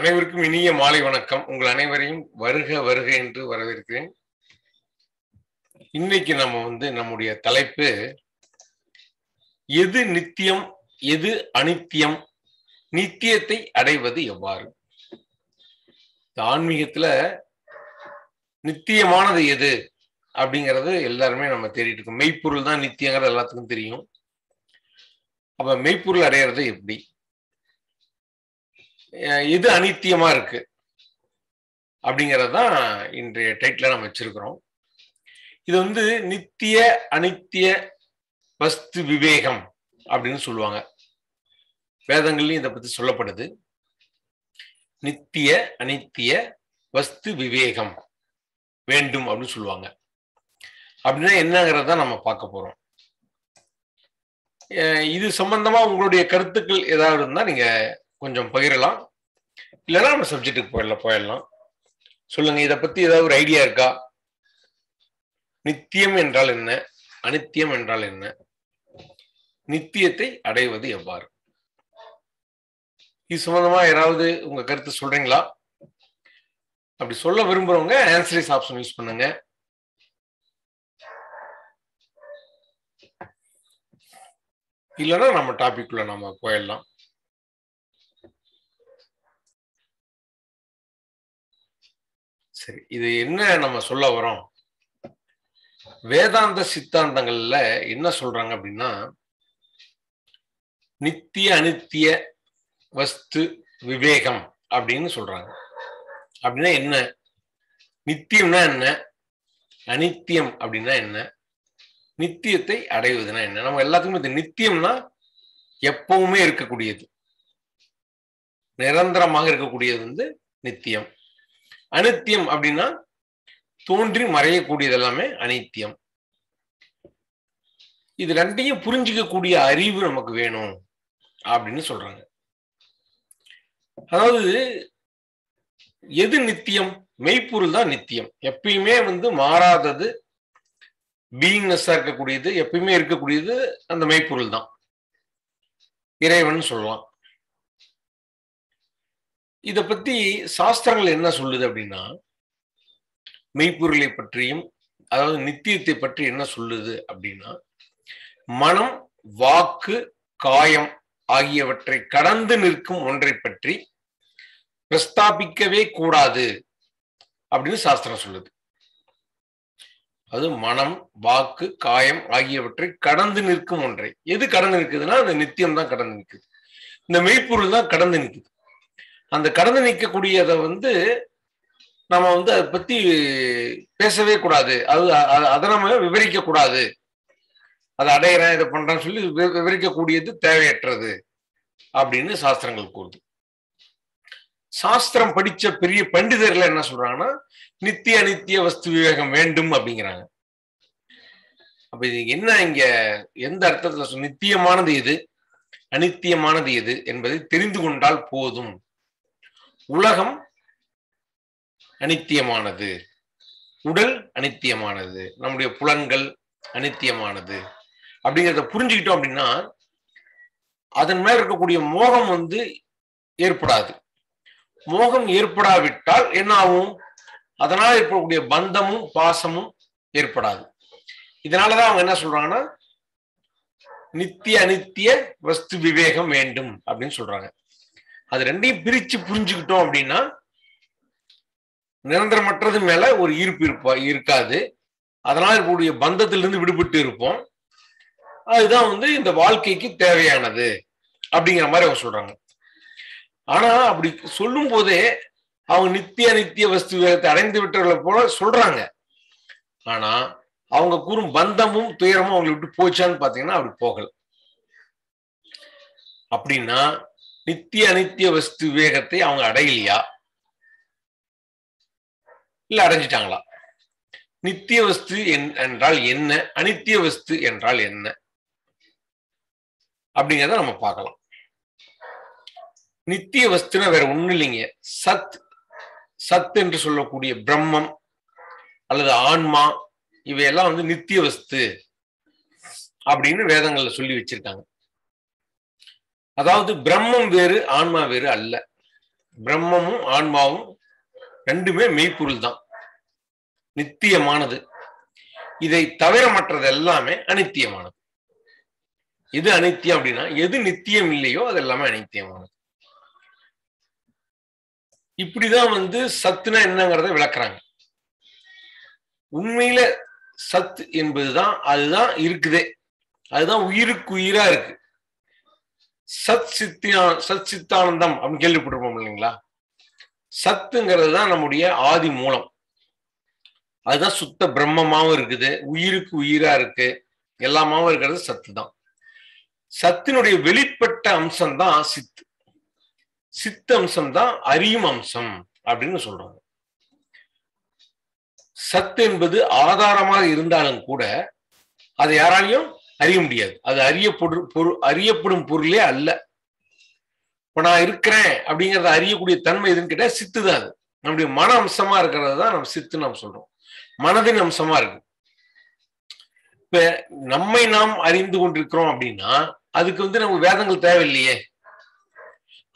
அனைவருக்கும் இனிய மாலை வணக்கம். உங்கள் அனைவரையும் வருக வருக என்று வரவேற்கிறேன். இன்னைக்கு நம்ம வந்து நம்முடைய தலைப்பு எது நித்தியம் எது அனித்தியம் நித்தியத்தை அடைவது எவ்வாறு? ஆன்மீகத்துல நித்தியமானது எது அப்படிங்கிறது எல்லாருமே நம்ம தேடிட்டு இருக்கோம். மெய்ப்பொருள் தான் நித்தியங்கிறது எல்லாத்துக்கும் தெரியும். அப்ப மெய்ப்பொருள் அடையிறது எப்படி? எது அனித்தியமா இருக்கு? அப்படிங்கிறது தான் இன்றைய டைட்டில் நம்ம வச்சிருக்கிறோம். இது வந்து நித்திய அனித்திய வஸ்து விவேகம் அப்படின்னு சொல்லுவாங்க. வேதங்கள்லையும் இதை பத்தி சொல்லப்படுது. நித்திய அனித்திய வஸ்து விவேகம் வேண்டும் அப்படின்னு சொல்லுவாங்க. அப்படின்னா என்னங்கிறத நம்ம பார்க்க போறோம். இது சம்பந்தமா உங்களுடைய கருத்துக்கள் ஏதாவது இருந்தா நீங்க கொஞ்சம் பகிரலாம். இல்லைன்னா நம்ம சப்ஜெக்ட்டுக்கு போயிடலாம் போயிடலாம். சொல்லுங்க இதை பத்தி ஏதாவது ஒரு ஐடியா இருக்கா? நித்தியம் என்றால் என்ன? அனித்தியம் என்றால் என்ன? நித்தியத்தை அடைவது எவ்வாறு? இது சம்பந்தமா யாராவது உங்க கருத்து சொல்றீங்களா? அப்படி சொல்ல விரும்புறவங்க ஆன்சரிஸ் ஆப்ஷன் யூஸ் பண்ணுங்க. இல்லைன்னா நம்ம டாபிக்குள்ள நம்ம போயிடலாம். சரி இது என்ன நம்ம சொல்ல வரோம் வேதாந்த சித்தாந்தங்கள்ல என்ன சொல்றாங்க அப்படின்னா நித்திய அனித்திய வஸ்து விவேகம் அப்படின்னு சொல்றாங்க. அப்படின்னா என்ன? நித்தியம்னா என்ன? அனித்தியம் அப்படின்னா என்ன? நித்தியத்தை அடைவதுனா என்ன? நம்ம எல்லாத்துக்குமே இது நித்தியம்னா எப்பவுமே இருக்கக்கூடியது. நிரந்தரமாக இருக்கக்கூடியது வந்து நித்தியம். அனித்தியம் அப்படின்னா தோன்றி மறையக்கூடியது எல்லாமே அனித்தியம் இது ரெண்டையும் புரிஞ்சிக்கக்கூடிய அறிவு நமக்கு வேணும் அப்படின்னு சொல்றாங்க. அதாவது எது நித்தியம்? மெய்ப்பொருள் தான் நித்தியம். எப்பயுமே வந்து மாறாதது பீயிங்னஸ்ஸா இருக்கக்கூடியது எப்பயுமே இருக்கக்கூடியது அந்த மெய்ப்பொருள் தான். இறைவன் சொல்லலாம் இத பத்தி சாஸ்திரங்கள் என்ன சொல்லுது அப்படின்னா மெய்ப்பொருளை பற்றியும் அதாவது நித்தியத்தை பற்றி என்ன சொல்லுது அப்படின்னா மனம் வாக்கு காயம் ஆகியவற்றை கடந்து நிற்கும் ஒன்றை பற்றி பிரஸ்தாபிக்கவே கூடாது அப்படின்னு சாஸ்திரம் சொல்லுது. அது மனம் வாக்கு காயம் ஆகியவற்றை கடந்து நிற்கும் ஒன்றை. எது கடந்து நிற்குதுன்னா அந்த நித்தியம் தான் கடந்து நிற்குது. இந்த மெய்ப்பொருள் தான் கடந்து நிற்குது. அந்த கடந்து நிற்கக்கூடியதை வந்து நம்ம வந்து அதை பத்தி பேசவே கூடாது. அது அதை நம்ம விவரிக்க கூடாது அதை அடையிறேன் இதை பண்றேன்னு சொல்லி விவரிக்கக்கூடியது தேவையற்றது அப்படின்னு சாஸ்திரங்கள் கூறுது. சாஸ்திரம் படிச்ச பெரிய பண்டிதர்கள் என்ன சொல்றாங்கன்னா நித்திய அனித்திய வஸ்து விவேகம் வேண்டும் அப்படிங்கிறாங்க. அப்ப இது என்ன இங்க எந்த அர்த்தத்துல நித்தியமானது எது? அனித்தியமானது எது என்பதை தெரிந்து கொண்டால் போதும். உலகம் அனித்தியமானது. உடல் அனித்தியமானது. நம்முடைய புலன்கள் அனித்தியமானது. அப்படிங்கிறத புரிஞ்சுக்கிட்டோம் அப்படின்னா அதன் மேல இருக்கக்கூடிய மோகம் வந்து ஏற்படாது. மோகம் ஏற்படாவிட்டால் என்ன ஆகும்? அதனால் ஏற்படக்கூடிய பந்தமும் பாசமும் ஏற்படாது. இதனாலதான் அவங்க என்ன சொல்றாங்கன்னா நித்திய அனித்திய வஸ்து விவேகம் வேண்டும் அப்படின்னு சொல்றாங்க. அது ரெண்டையும் பிரிச்சு புரிஞ்சுக்கிட்டோம் அப்படின்னா நிரந்தரமற்றது மேல ஒரு ஈர்ப்பு இருப்பா இருக்காது. அதனால் இருக்கக்கூடிய பந்தத்திலிருந்து விடுபட்டு இருப்போம். அதுதான் வந்து இந்த வாழ்க்கைக்கு தேவையானது அப்படிங்கிற மாதிரி அவங்க சொல்றாங்க. ஆனா அப்படி சொல்லும் போதே அவங்க நித்திய நித்திய வஸ்து அடைந்து விட்டவர்களை போல சொல்றாங்க. ஆனா அவங்க கூறும் பந்தமும் துயரமும் அவங்களை விட்டு போச்சான்னு பாத்தீங்கன்னா அப்படி போகல. அப்படின்னா நித்திய அனித்திய வஸ்து விவேகத்தை அவங்க அடையலையா? இல்ல அடைஞ்சிட்டாங்களா? நித்திய வஸ்து என்றால் என்ன? அனித்திய வஸ்து என்றால் என்ன? அப்படிங்கிறத நம்ம பார்க்கலாம். நித்திய வஸ்துனா வேற ஒண்ணும் இல்லைங்க. சத் சத் என்று சொல்லக்கூடிய பிரம்மம் அல்லது ஆன்மா இவையெல்லாம் வந்து நித்திய வஸ்து அப்படின்னு வேதங்கள்ல சொல்லி வச்சிருக்காங்க. அதாவது பிரம்மம் வேறு ஆன்மா வேறு அல்ல. பிரம்மமும் ஆன்மாவும் ரெண்டுமே மெய்ப்பொருள் தான். நித்தியமானது. இதை தவிர மற்றது எல்லாமே அனித்தியமானது. எது அனித்தியம் அப்படின்னா எது நித்தியம் இல்லையோ அது எல்லாமே அனித்தியமானது. இப்படிதான் வந்து சத்துனா என்னங்கிறத விளக்குறாங்க. உண்மையில சத் என்பதுதான் அதுதான் இருக்குதே. அதுதான் உயிருக்கு உயிரா இருக்கு. சத் சித்தியா சத் சித்தானந்தம் அப்படின்னு கேள்விப்பட்டிருப்போம் இல்லைங்களா? சத்துங்கிறது தான் நம்முடைய ஆதி மூலம். அதுதான் சுத்த பிரம்மமாவும் இருக்குது உயிருக்கு உயிரா இருக்கு எல்லாமாவும் இருக்கிறது சத்து தான். சத்தினுடைய வெளிப்பட்ட அம்சம் தான் சித்து சித்த அம்சம் தான் அறியும் அம்சம் அப்படின்னு சொல்றாங்க. சத்து என்பது ஆதாரமாக இருந்தாலும் கூட அதை யாராலையும் அறிய முடியாது. அது அறியப்படும் பொருள் அறியப்படும் பொருளே அல்ல. இப்ப நான் இருக்கிறேன் அப்படிங்கறத அறியக்கூடிய தன்மை எதுன்னு கேட்டா சித்து தான் அது. நம்முடைய மன அம்சமா இருக்கிறது தான் நம்ம சித்து நாம் சொல்றோம். மனதின் அம்சமா இருக்கு. இப்ப நம்மை நாம் அறிந்து கொண்டிருக்கிறோம் அப்படின்னா அதுக்கு வந்து நமக்கு வேதங்கள் தேவையில்லையே.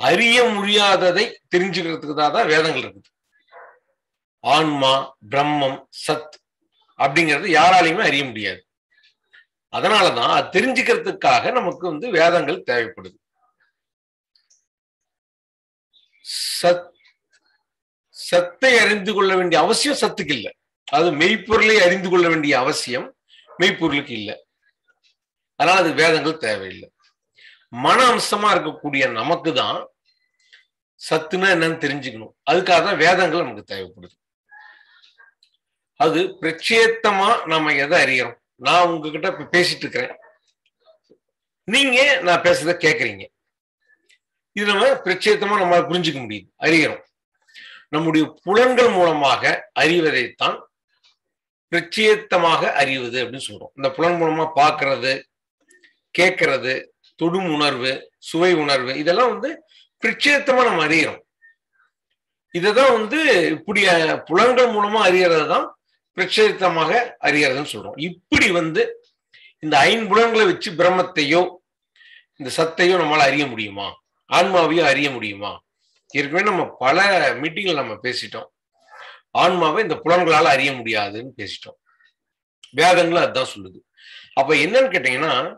அறிய முடியாததை தெரிஞ்சுக்கிறதுக்கு தான் வேதங்கள் இருக்குது. ஆன்மா பிரம்மம் சத் அப்படிங்கிறது யாராலையுமே அறிய முடியாது. அதனாலதான் அது தெரிஞ்சுக்கிறதுக்காக நமக்கு வந்து வேதங்கள் தேவைப்படுது. சத் சத்தை அறிந்து கொள்ள வேண்டிய அவசியம் சத்துக்கு இல்லை. அது மெய்ப்பொருளை அறிந்து கொள்ள வேண்டிய அவசியம் மெய்ப்பொருளுக்கு இல்லை. அதனால அது வேதங்கள் தேவையில்லை. மன அம்சமா இருக்கக்கூடிய நமக்கு தான் சத்துனா என்னன்னு தெரிஞ்சுக்கணும். அதுக்காக தான் வேதங்கள் நமக்கு தேவைப்படுது. அது பிரச்சேத்தமா நம்ம எதை அறியறோம்? நான் உங்ககிட்ட இப்ப பேசிட்டு இருக்கிறேன் நீங்க நான் பேசுறத கேக்குறீங்க. இது நம்ம பிரச்சேத்தமா நம்ம புரிஞ்சுக்க முடியுது. அறிகிறோம். நம்முடைய புலன்கள் மூலமாக அறிவதைத்தான் பிரச்சேத்தமாக அறிவது அப்படின்னு சொல்றோம். இந்த புலன் மூலமா பார்க்கறது கேட்கறது தொடும் உணர்வு சுவை உணர்வு இதெல்லாம் வந்து பிரச்சேத்தமா நம்ம அறிகிறோம். இததான் வந்து இப்படி புலன்கள் மூலமா அறிகிறது தான் பிரச்சரித்தமாக அறியறதுன்னு சொல்றோம். இப்படி வந்து இந்த ஐம்புலன்களை வச்சு பிரம்மத்தையோ இந்த சத்தையோ நம்மளால அறிய முடியுமா? ஆன்மாவையோ அறிய முடியுமா? ஏற்கனவே நம்ம பல மீட்டிங்ல நம்ம பேசிட்டோம். ஆன்மாவை இந்த புலன்களால அறிய முடியாதுன்னு பேசிட்டோம். வேதங்களும் அதுதான் சொல்லுது. அப்ப என்னன்னு கேட்டீங்கன்னா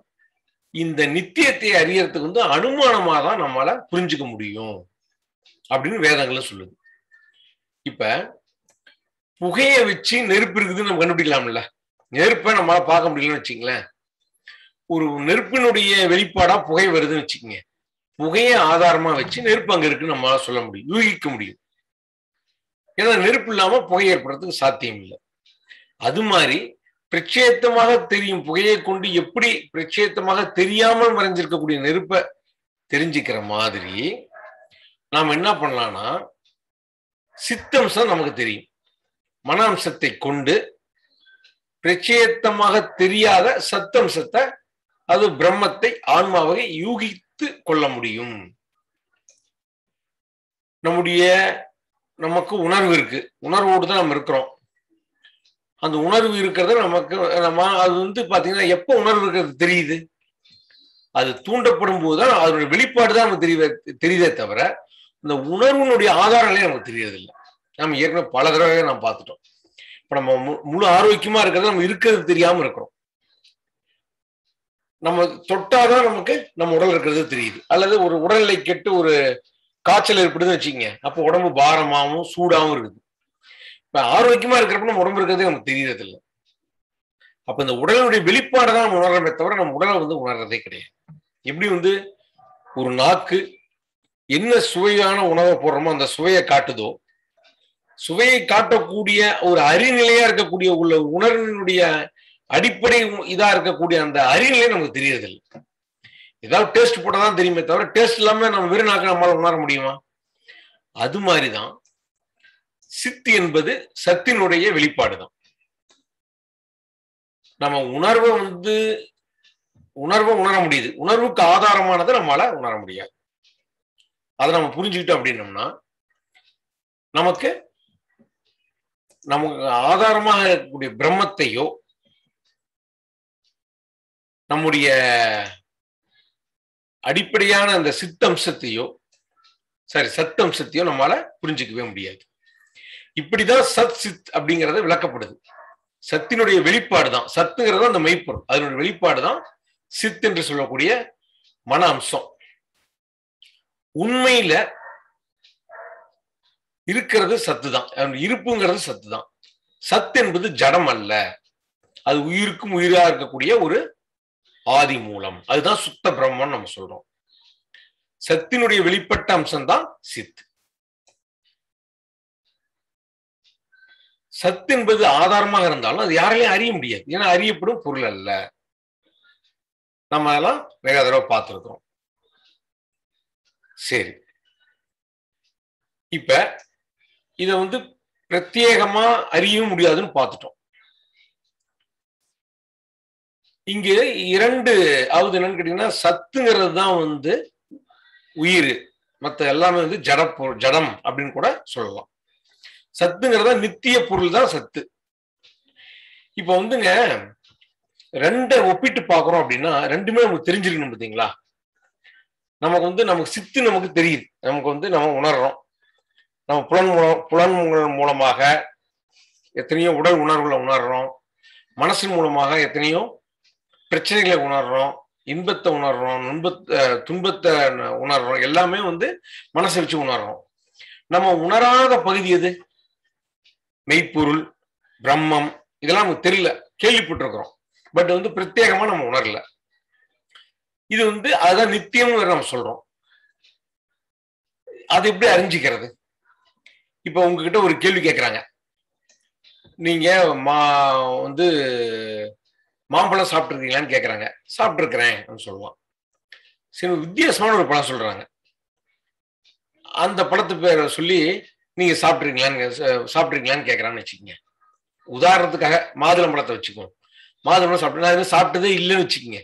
இந்த நித்தியத்தை அறியறதுக்கு வந்து அனுமானமா தான் நம்மளால புரிஞ்சுக்க முடியும் அப்படின்னு வேதங்களும் சொல்லுது. இப்ப புகையை வச்சு நெருப்பு இருக்குதுன்னு நம்ம கண்டுபிடிக்கலாம்ல. நெருப்பை நம்மளால பார்க்க முடியலன்னு வச்சுங்களேன் ஒரு நெருப்பினுடைய வெளிப்பாடா புகை வருதுன்னு வச்சுக்கோங்க. புகையை ஆதாரமா வச்சு நெருப்பு அங்க இருக்குன்னு நம்மளால சொல்ல முடியும். யூகிக்க முடியும். ஏன்னா நெருப்பு இல்லாம புகை ஏற்படுறதுக்கு சாத்தியம் இல்லை. அது மாதிரி பிரச்சேத்தமாக தெரியும். புகையை கொண்டு எப்படி பிரச்சேத்தமாக தெரியாமல் மறைஞ்சிருக்கக்கூடிய நெருப்பை தெரிஞ்சுக்கிற மாதிரி நாம் என்ன பண்ணலாம்னா சித்தம்சம் நமக்கு தெரியும். மன அம்சத்தை கொண்டு பிரச்சேத்தமாக தெரியாத சத்தம்சத்தை அது பிரம்மத்தை ஆன்மாவை யூகித்து கொள்ள முடியும். நம்முடைய நமக்கு உணர்வு இருக்கு. உணர்வோடு தான் நம்ம இருக்கிறோம். அந்த உணர்வு இருக்கிறது நமக்கு நம்ம அது வந்து பாத்தீங்கன்னா எப்ப உணர்வு இருக்கிறது தெரியுது? அது தூண்டப்படும் போதுதான் அதனுடைய வெளிப்பாடு தான் நமக்கு தெரிய தெரியுதே தவிர இந்த உணர்வினுடைய ஆதாரங்களே நமக்கு தெரியறதில்லை. நம்ம ஏற்கனவே பல தடவை நம்ம பார்த்துட்டோம். இப்ப நம்ம முழு ஆரோக்கியமா இருக்கிறது நம்ம இருக்கிறது தெரியாம இருக்கிறோம். நம்ம தொட்டாதான் நமக்கு நம்ம உடல் இருக்கிறது தெரியுது. அல்லது ஒரு உடல்நிலை கெட்டு ஒரு காய்ச்சல் ஏற்படுதுன்னு வச்சுக்கோங்க. அப்போ உடம்பு பாரமாகவும் சூடாகவும் இருக்குது. இப்ப ஆரோக்கியமா இருக்கிறப்ப நம்ம உடம்பு இருக்கிறதே நமக்கு தெரியறது இல்லை அப்ப இந்த உடலுடைய வெளிப்பாடு தான் நம்ம உணர்றமே தவிர நம்ம உடலை வந்து உணர்றதே கிடையாது. எப்படி வந்து ஒரு நாக்கு என்ன சுவையான உணவை போடுறோமோ அந்த சுவையை காட்டுதோ சுவையை காட்டக்கூடிய ஒரு அறிநிலையா இருக்கக்கூடிய உள்ள உணர்வினுடைய அடிப்படை இதா இருக்கக்கூடிய அந்த அறிநிலை நமக்கு தெரியறதில்லை. ஏதாவது டேஸ்ட் போட்டால்தான் தெரியுமே தவிர டேஸ்ட் இல்லாம நம்ம வெறுநாக்க நம்மளால உணர முடியுமா? அது மாதிரிதான் சித்து என்பது சத்தினுடைய வெளிப்பாடுதான். நம்ம உணர்வை வந்து உணர்வை உணர முடியுது. உணர்வுக்கு ஆதாரமானதை நம்மளால உணர முடியாது. அதை நம்ம புரிஞ்சுக்கிட்டோம் அப்படின்னம்னா நமக்கு நமக்கு ஆதாரமாக இருக்கக்கூடிய பிரம்மத்தையோ நம்முடைய அடிப்படையான அந்த சித்தம்சத்தையோ சாரி சத்தம்சத்தையோ நம்மளால புரிஞ்சுக்கவே முடியாது. இப்படிதான் சத் சித் அப்படிங்கறது விளக்கப்படுது. சத்தினுடைய வெளிப்பாடு தான். சத்துங்கிறது அந்த மெய்ப்பொருள். அதனுடைய வெளிப்பாடு தான் சித் என்று சொல்லக்கூடிய மன அம்சம். உண்மையில இருக்கிறது சத்து தான் இருப்புங்கிறது சத்து தான் சத்து என்பது ஜடம் அல்ல. அது உயிருக்கும் உயிரா இருக்கக்கூடிய ஒரு ஆதி மூலம். அதுதான் சுத்த பிரம்மன் நம்ம சொல்றோம். சத்தினுடைய வெளிப்பட்ட அம்சம் தான் சித் சத்து என்பது ஆதாரமாக இருந்தாலும் அது யாராலையும் அறிய முடியாது. ஏன்னா அறியப்படும் பொருள் அல்ல. நம்ம அதெல்லாம் வேக தடவை பார்த்துருக்கோம் சரி. இப்ப இதை வந்து பிரத்யேகமா அறியவும் முடியாதுன்னு பார்த்துட்டோம். இங்கு இரண்டு ஆகுது என்னன்னு கேட்டீங்கன்னா சத்துங்கிறது தான் வந்து உயிர். மற்ற எல்லாமே வந்து ஜட பொருள் ஜடம் அப்படின்னு கூட சொல்லலாம். சத்துங்கிறத நித்திய பொருள் தான் சத்து. இப்போ வந்துங்க ரெண்டை ஒப்பிட்டு பாக்குறோம் அப்படின்னா ரெண்டுமே நமக்கு தெரிஞ்சிருக்கணும் பார்த்தீங்களா? நமக்கு வந்து நமக்கு சித்து நமக்கு தெரியுது. நமக்கு வந்து நம்ம உணர்றோம். நம்ம புலன் மூலம் புலன்கள் மூலமாக எத்தனையோ உடல் உணர்வுகளை உணர்றோம். மனசின் மூலமாக எத்தனையோ பிரச்சனைகளை உணர்றோம். இன்பத்தை உணர்றோம். துன்பத்தை துன்பத்தை உணர்றோம். எல்லாமே வந்து மனசை வச்சு உணர்றோம். நம்ம உணராத பகுதி எது? மெய்ப்பொருள் பிரம்மம். இதெல்லாம் நமக்கு தெரியல. கேள்விப்பட்டிருக்கிறோம். பட் வந்து பிரத்யேகமா நம்ம உணரல. இது வந்து அதுதான் நித்தியம் நம்ம சொல்றோம். அது எப்படி அறிஞ்சிக்கிறது? இப்ப உங்ககிட்ட ஒரு கேள்வி கேட்குறாங்க நீங்க மா வந்து மாம்பழம் சாப்பிட்டுருக்கீங்களான்னு கேட்கறாங்க சாப்பிட்டுருக்கிறேன் சொல்லுவான். சரி வித்தியாசமான ஒரு பழம் சொல்றாங்க. அந்த பழத்து பேரை சொல்லி நீங்க சாப்பிட்ருக்கீங்களான்னு சாப்பிட்ருக்கீங்களான்னு கேட்கறான்னு வச்சுக்கோங்க. உதாரணத்துக்காக மாதுளம் பழத்தை வச்சுக்கோங்க மாதுளம் சாப்பிட்டு நான் எதுவும் சாப்பிட்டதே இல்லைன்னு வச்சுக்கோங்க.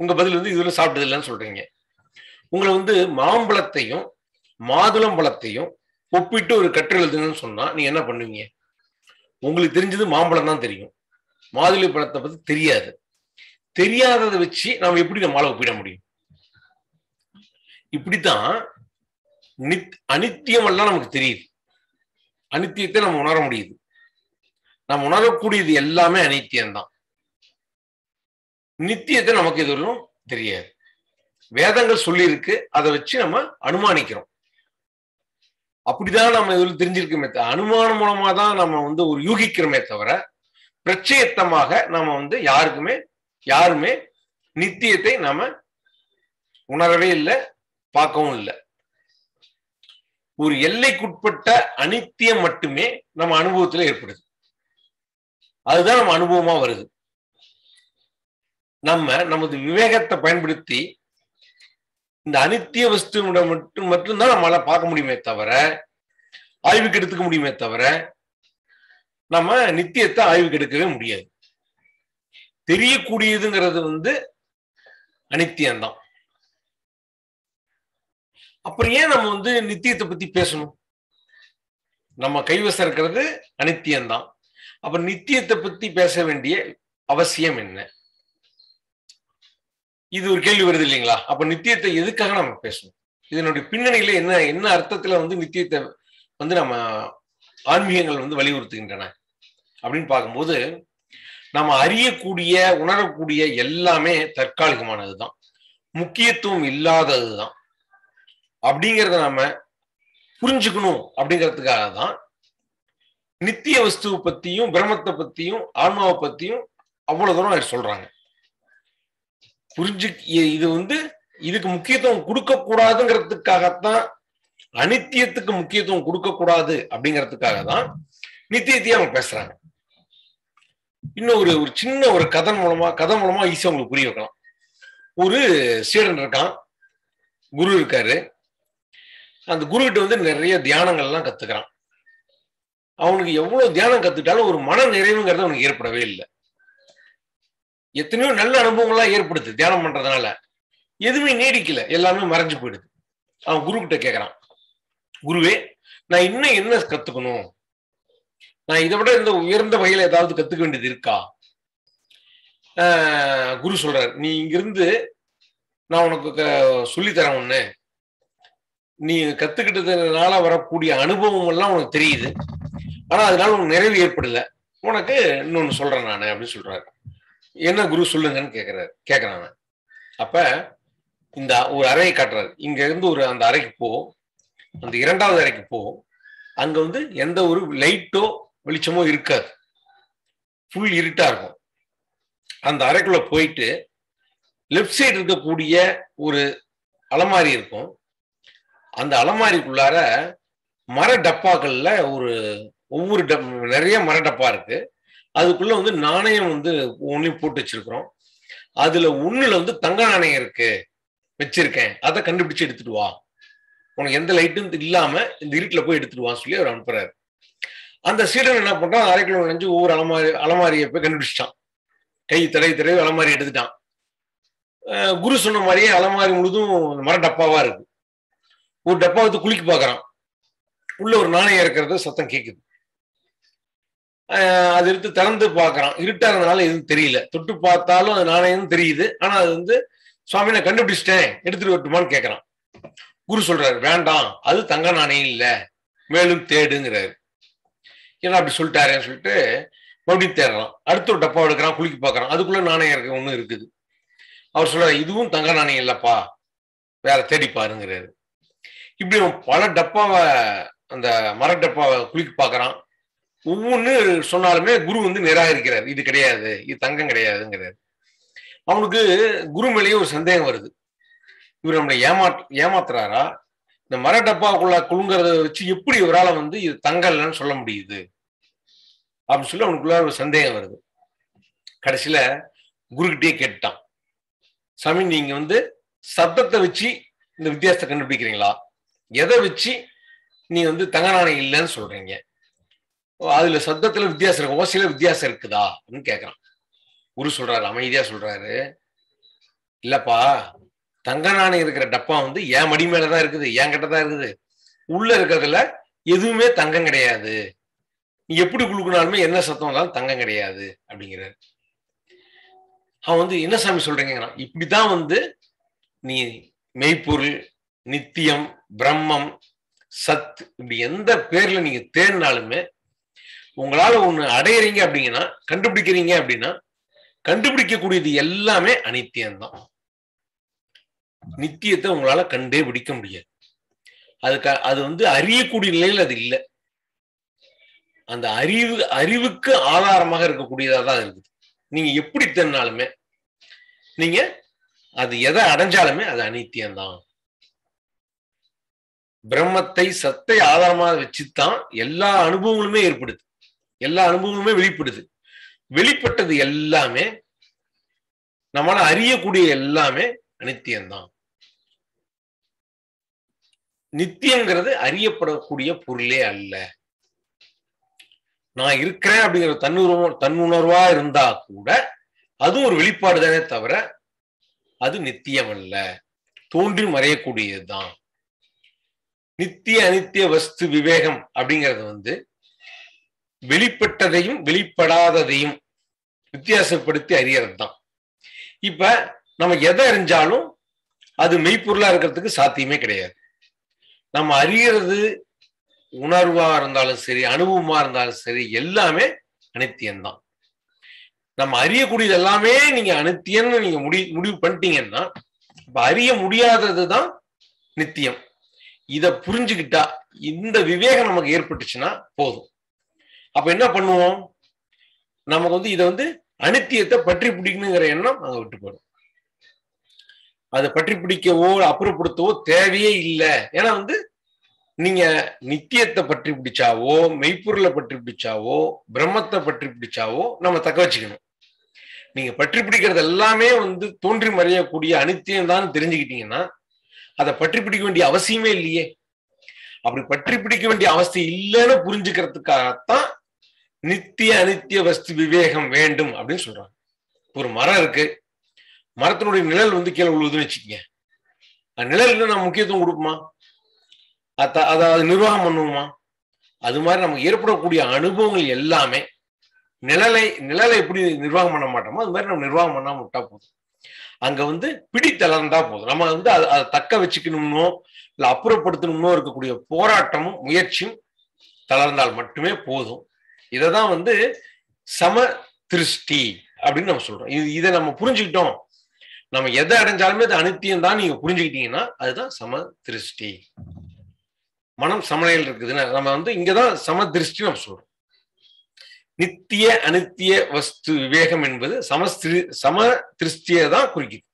உங்க பதில் வந்து இதுல சாப்பிட்டது இல்லைன்னு சொல்றீங்க. உங்களை வந்து மாம்பழத்தையும் மாதுளம் பழத்தையும் ஒப்பிட்டு ஒரு கற்று எழுதுங்கன்னு சொன்னா நீங்க என்ன பண்ணுவீங்க? உங்களுக்கு தெரிஞ்சது மாம்பழம் தான் தெரியும். மாதுளை பழத்தை பத்தி தெரியாது. தெரியாததை வச்சு நாம எப்படி நம்மளால ஒப்பிட முடியும்? இப்படித்தான் நித் அனித்தியம் எல்லாம் நமக்கு தெரியுது. அனித்தியத்தை நம்ம உணர முடியுது. நம்ம உணரக்கூடியது எல்லாமே அனித்தியம்தான். நித்தியத்தை நமக்கு எதுவும் தெரியாது. வேதங்கள் சொல்லியிருக்கு. அதை வச்சு நம்ம அனுமானிக்கிறோம். அப்படிதான் நம்ம இதில் தெரிஞ்சிருக்கோமே அனுமானம் மூலமா தான் நம்ம வந்து ஒரு யூகிக்கிறோமே தவிர பிரச்சயத்தமாக நம்ம வந்து யாருக்குமே யாருமே நித்தியத்தை நாம உணரவே இல்லை பார்க்கவும் இல்லை. ஒரு எல்லைக்குட்பட்ட அனித்தியம் மட்டுமே நம்ம அனுபவத்துல ஏற்படுது. அதுதான் நம்ம அனுபவமா வருது. நம்ம நமது விவேகத்தை பயன்படுத்தி இந்த அனித்திய வஸ்துவோட மட்டும் மட்டும்தான் நம்மளால பார்க்க முடியுமே தவிர ஆய்வுக்கு எடுத்துக்க முடியுமே தவிர நம்ம நித்தியத்தை ஆய்வுக்கு எடுக்கவே முடியாது. தெரியக்கூடியதுங்கிறது வந்து அனித்தியம்தான். அப்புறம் ஏன் நம்ம வந்து நித்தியத்தை பத்தி பேசணும்? நம்ம கைவசம் இருக்கிறது அனித்தியம்தான். அப்ப நித்தியத்தை பத்தி பேச வேண்டிய அவசியம் என்ன? இது ஒரு கேள்வி வருது இல்லைங்களா? அப்ப நித்தியத்தை எதுக்காக நம்ம பேசணும்? இதனுடைய பின்னணியில என்ன என்ன அர்த்தத்துல வந்து நித்தியத்தை வந்து நம்ம ஆன்மீகங்கள் வந்து வலியுறுத்துகின்றன? அப்படின்னு பார்க்கும்போது நம்ம அறியக்கூடிய உணரக்கூடிய எல்லாமே தற்காலிகமானதுதான். முக்கியத்துவம் இல்லாததுதான். அப்படிங்கிறத நம்ம புரிஞ்சுக்கணும் அப்படிங்கிறதுக்காக தான் நித்திய வஸ்துவை பத்தியும் பிரம்மத்தை பத்தியும் ஆன்மாவை பத்தியும் அவ்வளவு தூரம் சொல்றாங்க. புரிஞ்சு இது வந்து இதுக்கு முக்கியத்துவம் கொடுக்க கூடாதுங்கிறதுக்காகத்தான் அனித்தியத்துக்கு முக்கியத்துவம் கொடுக்க கூடாது அப்படிங்கிறதுக்காக தான் நித்தியத்தையே அவங்க பேசுறாங்க. இன்னும் ஒரு ஒரு சின்ன ஒரு கதன் மூலமா கதை மூலமா ஈஸியா உங்களுக்கு புரிய வைக்கலாம். ஒரு சீடன் இருக்கான். குரு இருக்காரு. அந்த குரு கிட்ட வந்து நிறைய தியானங்கள்லாம் கத்துக்கிறான். அவனுக்கு எவ்வளவு தியானம் கத்துட்டாலும் ஒரு மன நிறைவுங்கிறது அவனுக்கு ஏற்படவே இல்லை. எத்தனையோ நல்ல அனுபவங்கள்லாம் ஏற்படுது தியானம் பண்றதுனால. எதுவுமே நீடிக்கல. எல்லாமே மறைஞ்சு போயிடுது. அவன் குரு கிட்ட கேட்கறான் குருவே நான் இன்னும் என்ன கத்துக்கணும்? நான் இதை விட இந்த உயர்ந்த வகையில ஏதாவது கத்துக்க வேண்டியது இருக்கா? குரு சொல்றாரு நீ இங்கிருந்து நான் உனக்கு சொல்லித்தரேன் ஒண்ணு நீ கத்துக்கிட்டதுனால வரக்கூடிய அனுபவம் எல்லாம் உனக்கு தெரியுது. ஆனா அதனால உனக்கு நிறைவு ஏற்படல. உனக்கு இன்னொன்னு சொல்றேன் நான் அப்படின்னு சொல்றாரு. என்ன குரு சொல்லுங்கன்னு கேக்குறாரு. கேக்குறாங்க அப்ப இந்த ஒரு அறையை காட்டுறாரு. இங்க இருந்து ஒரு அந்த அறைக்கு போ. அந்த இரண்டாவது அறைக்கு போ. அங்க வந்து எந்த ஒரு லைட்டோ வெளிச்சமோ இருக்காது. ஃபுல் இருட்டா இருக்கும். அந்த அறைக்குள்ள போயிட்டு லெஃப்ட் சைடு இருக்கக்கூடிய ஒரு அலமாரி இருக்கும். அந்த அலமாரிக்குள்ளார மர டப்பாக்கள்ல ஒரு ஒவ்வொரு டப் நிறைய மர டப்பா இருக்கு. அதுக்குள்ள வந்து நாணயம் வந்து ஒன்றையும் போட்டு வச்சிருக்கிறோம். அதுல ஒண்ணுல வந்து தங்க நாணயம் இருக்கு. வச்சிருக்கேன். அதை கண்டுபிடிச்சு எடுத்துட்டு வா. உனக்கு எந்த லைட்டும் இல்லாம இந்த இருட்டுல போய் எடுத்துட்டு வான்னு சொல்லி அவர் அனுப்புறாரு. அந்த சீடன் என்ன பண்றான்? அரைக்குள்ள நினைஞ்சு ஒவ்வொரு அலமாரி அலமாரியை போய் கண்டுபிடிச்சிட்டான். கை தடவி தடவி அலமாரி எடுத்துட்டான். குரு சொன்ன மாதிரியே அலமாரி முழுதும் மர டப்பாவா இருக்கு. ஒரு டப்பா வந்து குளிக்க பாக்குறான். உள்ள ஒரு நாணயம் இருக்கிறது சத்தம் கேக்குது. அது எடுத்து திறந்து பார்க்குறான். இருட்டா இருந்தனால எதுவும் தெரியல. தொட்டு பார்த்தாலும் அது நாணயம் தெரியுது. ஆனா அது வந்து சுவாமி நான் கண்டுபிடிச்சிட்டேன். எடுத்துட்டு வரட்டுமான்னு கேட்கறான் குரு சொல்றாரு வேண்டாம். அது தங்க நாணயம் இல்லை. மேலும் தேடுங்கிறாரு. ஏன்னா அப்படி சொல்லிட்டாருன்னு சொல்லிட்டு மறுபடியும் தேடுறான். அடுத்த ஒரு டப்பா எடுக்கிறான் குளிக்க பார்க்குறான். அதுக்குள்ள நாணயம் இருக்கு ஒன்றும் இருக்குது. அவர் சொல்றாரு இதுவும் தங்க நாணயம் இல்லப்பா. வேற தேடி பாருங்கிறாரு. இப்படி பல டப்பாவை அந்த மர டப்பாவை குளிக்க பார்க்குறான். ஒவ்வொன்று சொன்னாலுமே குரு வந்து நிராகரிக்கிறார் இது கிடையாது. இது தங்கம் கிடையாதுங்கிறார். அவனுக்கு குரு மேலேயே ஒரு சந்தேகம் வருது. இவர் நம்மளை ஏமாத் ஏமாத்துறாரா? இந்த மர டப்பாக்குள்ள குழுங்கிறத வச்சு எப்படி இவரால் வந்து இது தங்கலன்னு சொல்ல முடியுது? அப்படின்னு சொல்லி அவனுக்குள்ள ஒரு சந்தேகம் வருது. கடைசியில குருக்கிட்டே கேட்டான். சாமி நீங்க வந்து சத்தத்தை வச்சு இந்த வித்தியாசத்தை கண்டுபிடிக்கிறீங்களா? எதை வச்சு நீ வந்து தங்க நாணயம் இல்லைன்னு சொல்றீங்க? அதுல சத்தத்துல வித்தியாசம் இருக்கு ஓசையில வித்தியாசம் இருக்குதா அப்படின்னு கேக்குறான். குரு சொல்றாரு அமைதியா சொல்றாரு. இல்லப்பா தங்க நாணயம் இருக்கிற டப்பா வந்து என் மடி மேலதான் இருக்குது என் கிட்டதான் இருக்குது. உள்ள இருக்கிறதுல எதுவுமே தங்கம் கிடையாது. நீ எப்படி குழுக்கினாலுமே என்ன சத்தம் வந்தாலும் தங்கம் கிடையாது அப்படிங்கிறாரு. அவன் வந்து என்ன சாமி சொல்றீங்க இப்படிதான் வந்து நீ மெய்ப்பொருள் நித்தியம் பிரம்மம் சத் இப்படி எந்த பேர்ல நீங்க தேடினாலுமே உங்களால ஒண்ணு அடையிறீங்க அப்படிங்கன்னா கண்டுபிடிக்கிறீங்க அப்படின்னா கண்டுபிடிக்கக்கூடியது எல்லாமே அனித்தியம்தான். நித்தியத்தை உங்களால கண்டே பிடிக்க முடியாது. அதுக்கு அது வந்து அறியக்கூடிய நிலையில் அது இல்லை. அந்த அறிவு அறிவுக்கு ஆதாரமாக இருக்கக்கூடியதா தான் இருக்குது. நீங்க எப்படி தென்னாலுமே நீங்க அது எதை அடைஞ்சாலுமே அது அனித்தியம்தான். பிரம்மத்தை சத்தை ஆதாரமாக வச்சுதான் எல்லா அனுபவங்களுமே ஏற்படுது. எல்லா அனுபவமுமே வெளிப்படுது. வெளிப்பட்டது எல்லாமே நம்மளால அறியக்கூடிய எல்லாமே அனித்தியம்தான். நித்தியங்கிறது அறியப்படக்கூடிய பொருளே அல்ல. நான் இருக்கிறேன் அப்படிங்கிற தன்னுணர்வு தன்னுணர்வா இருந்தா கூட அதுவும் ஒரு வெளிப்பாடு தானே தவிர அது நித்தியம் அல்ல. தோன்றி மறையக்கூடியதுதான். நித்திய அனித்திய வஸ்து விவேகம் அப்படிங்கிறது வந்து வெளிப்பட்டதையும் வெளிப்படாததையும் வித்தியாசப்படுத்தி அறியறது தான் இப்ப நம்ம எதை அறிஞ்சாலும் அது மெய்ப்பொருளா இருக்கிறதுக்கு சாத்தியமே கிடையாது. நம்ம அறியறது உணர்வா இருந்தாலும் சரி அனுபவமா இருந்தாலும் சரி எல்லாமே அனித்தியம்தான். நம்ம அறியக்கூடியது எல்லாமே நீங்க அனித்தியம்னு நீங்க முடி முடிவு பண்ணிட்டீங்கன்னா இப்ப அறிய முடியாதது தான் நித்தியம். இத புரிஞ்சுக்கிட்டா இந்த விவேகம் நமக்கு ஏற்பட்டுச்சுன்னா போதும். அப்ப என்ன பண்ணுவோம்? நமக்கு வந்து இதை வந்து அனித்தியத்தை பற்றி பிடிக்கணுங்கிற எண்ணம் அங்க விட்டு போயிடும். அதை பற்றி பிடிக்கவோ அப்புறப்படுத்தவோ தேவையே இல்லை. ஏன்னா வந்து நீங்க நித்தியத்தை பற்றி பிடிச்சாவோ மெய்ப்பொருளை பற்றி பிடிச்சாவோ பிரம்மத்தை பற்றி பிடிச்சாவோ நம்ம தக்க வச்சுக்கணும். நீங்க பற்றி பிடிக்கிறது எல்லாமே வந்து தோன்றி மறையக்கூடிய அனித்தியம் தான் தெரிஞ்சுக்கிட்டீங்கன்னா அதை பற்றி பிடிக்க வேண்டிய அவசியமே இல்லையே. அப்படி பற்றி பிடிக்க வேண்டிய அவசியம் இல்லைன்னு புரிஞ்சுக்கிறதுக்காகத்தான் நித்திய அனித்திய வஸ்து விவேகம் வேண்டும் அப்படின்னு சொல்றாங்க. ஒரு மரம் இருக்கு. மரத்தினுடைய நிழல் வந்து கீழே விழுவுதுன்னு வச்சுக்கோங்க. அந்த நிழலுக்கு நம்ம முக்கியத்துவம் கொடுப்போமா? அத அதை அது நிர்வாகம் பண்ணுவோமா? அது மாதிரி நமக்கு ஏற்படக்கூடிய அனுபவங்கள் எல்லாமே நிழலை நிழலை எப்படி நிர்வாகம் பண்ண மாட்டோமோ அது மாதிரி நம்ம நிர்வாகம் பண்ணாம விட்டா போதும். அங்க வந்து பிடி தளர்ந்தா போதும். நம்ம வந்து அதை அதை தக்க வச்சுக்கணும்னோ இல்லை அப்புறப்படுத்தணும்னோ இருக்கக்கூடிய போராட்டமும் முயற்சியும் தளர்ந்தால் மட்டுமே போதும். இதை தான் வந்து சம திருஷ்டி அப்படின்னு நம்ம சொல்றோம். இது இதை நம்ம புரிஞ்சுக்கிட்டோம். நம்ம எதை அடைஞ்சாலுமே அது அனித்தியம் தான் நீங்க புரிஞ்சுக்கிட்டீங்கன்னா அதுதான் சம திருஷ்டி. மனம் சமநிலையில் இருக்குதுன்னு நம்ம வந்து இங்கதான் சம திருஷ்டி நம்ம சொல்றோம். நித்திய அனித்திய வஸ்து விவேகம் என்பது சமஸ்திரு சம திருஷ்டியை தான் குறிக்குது.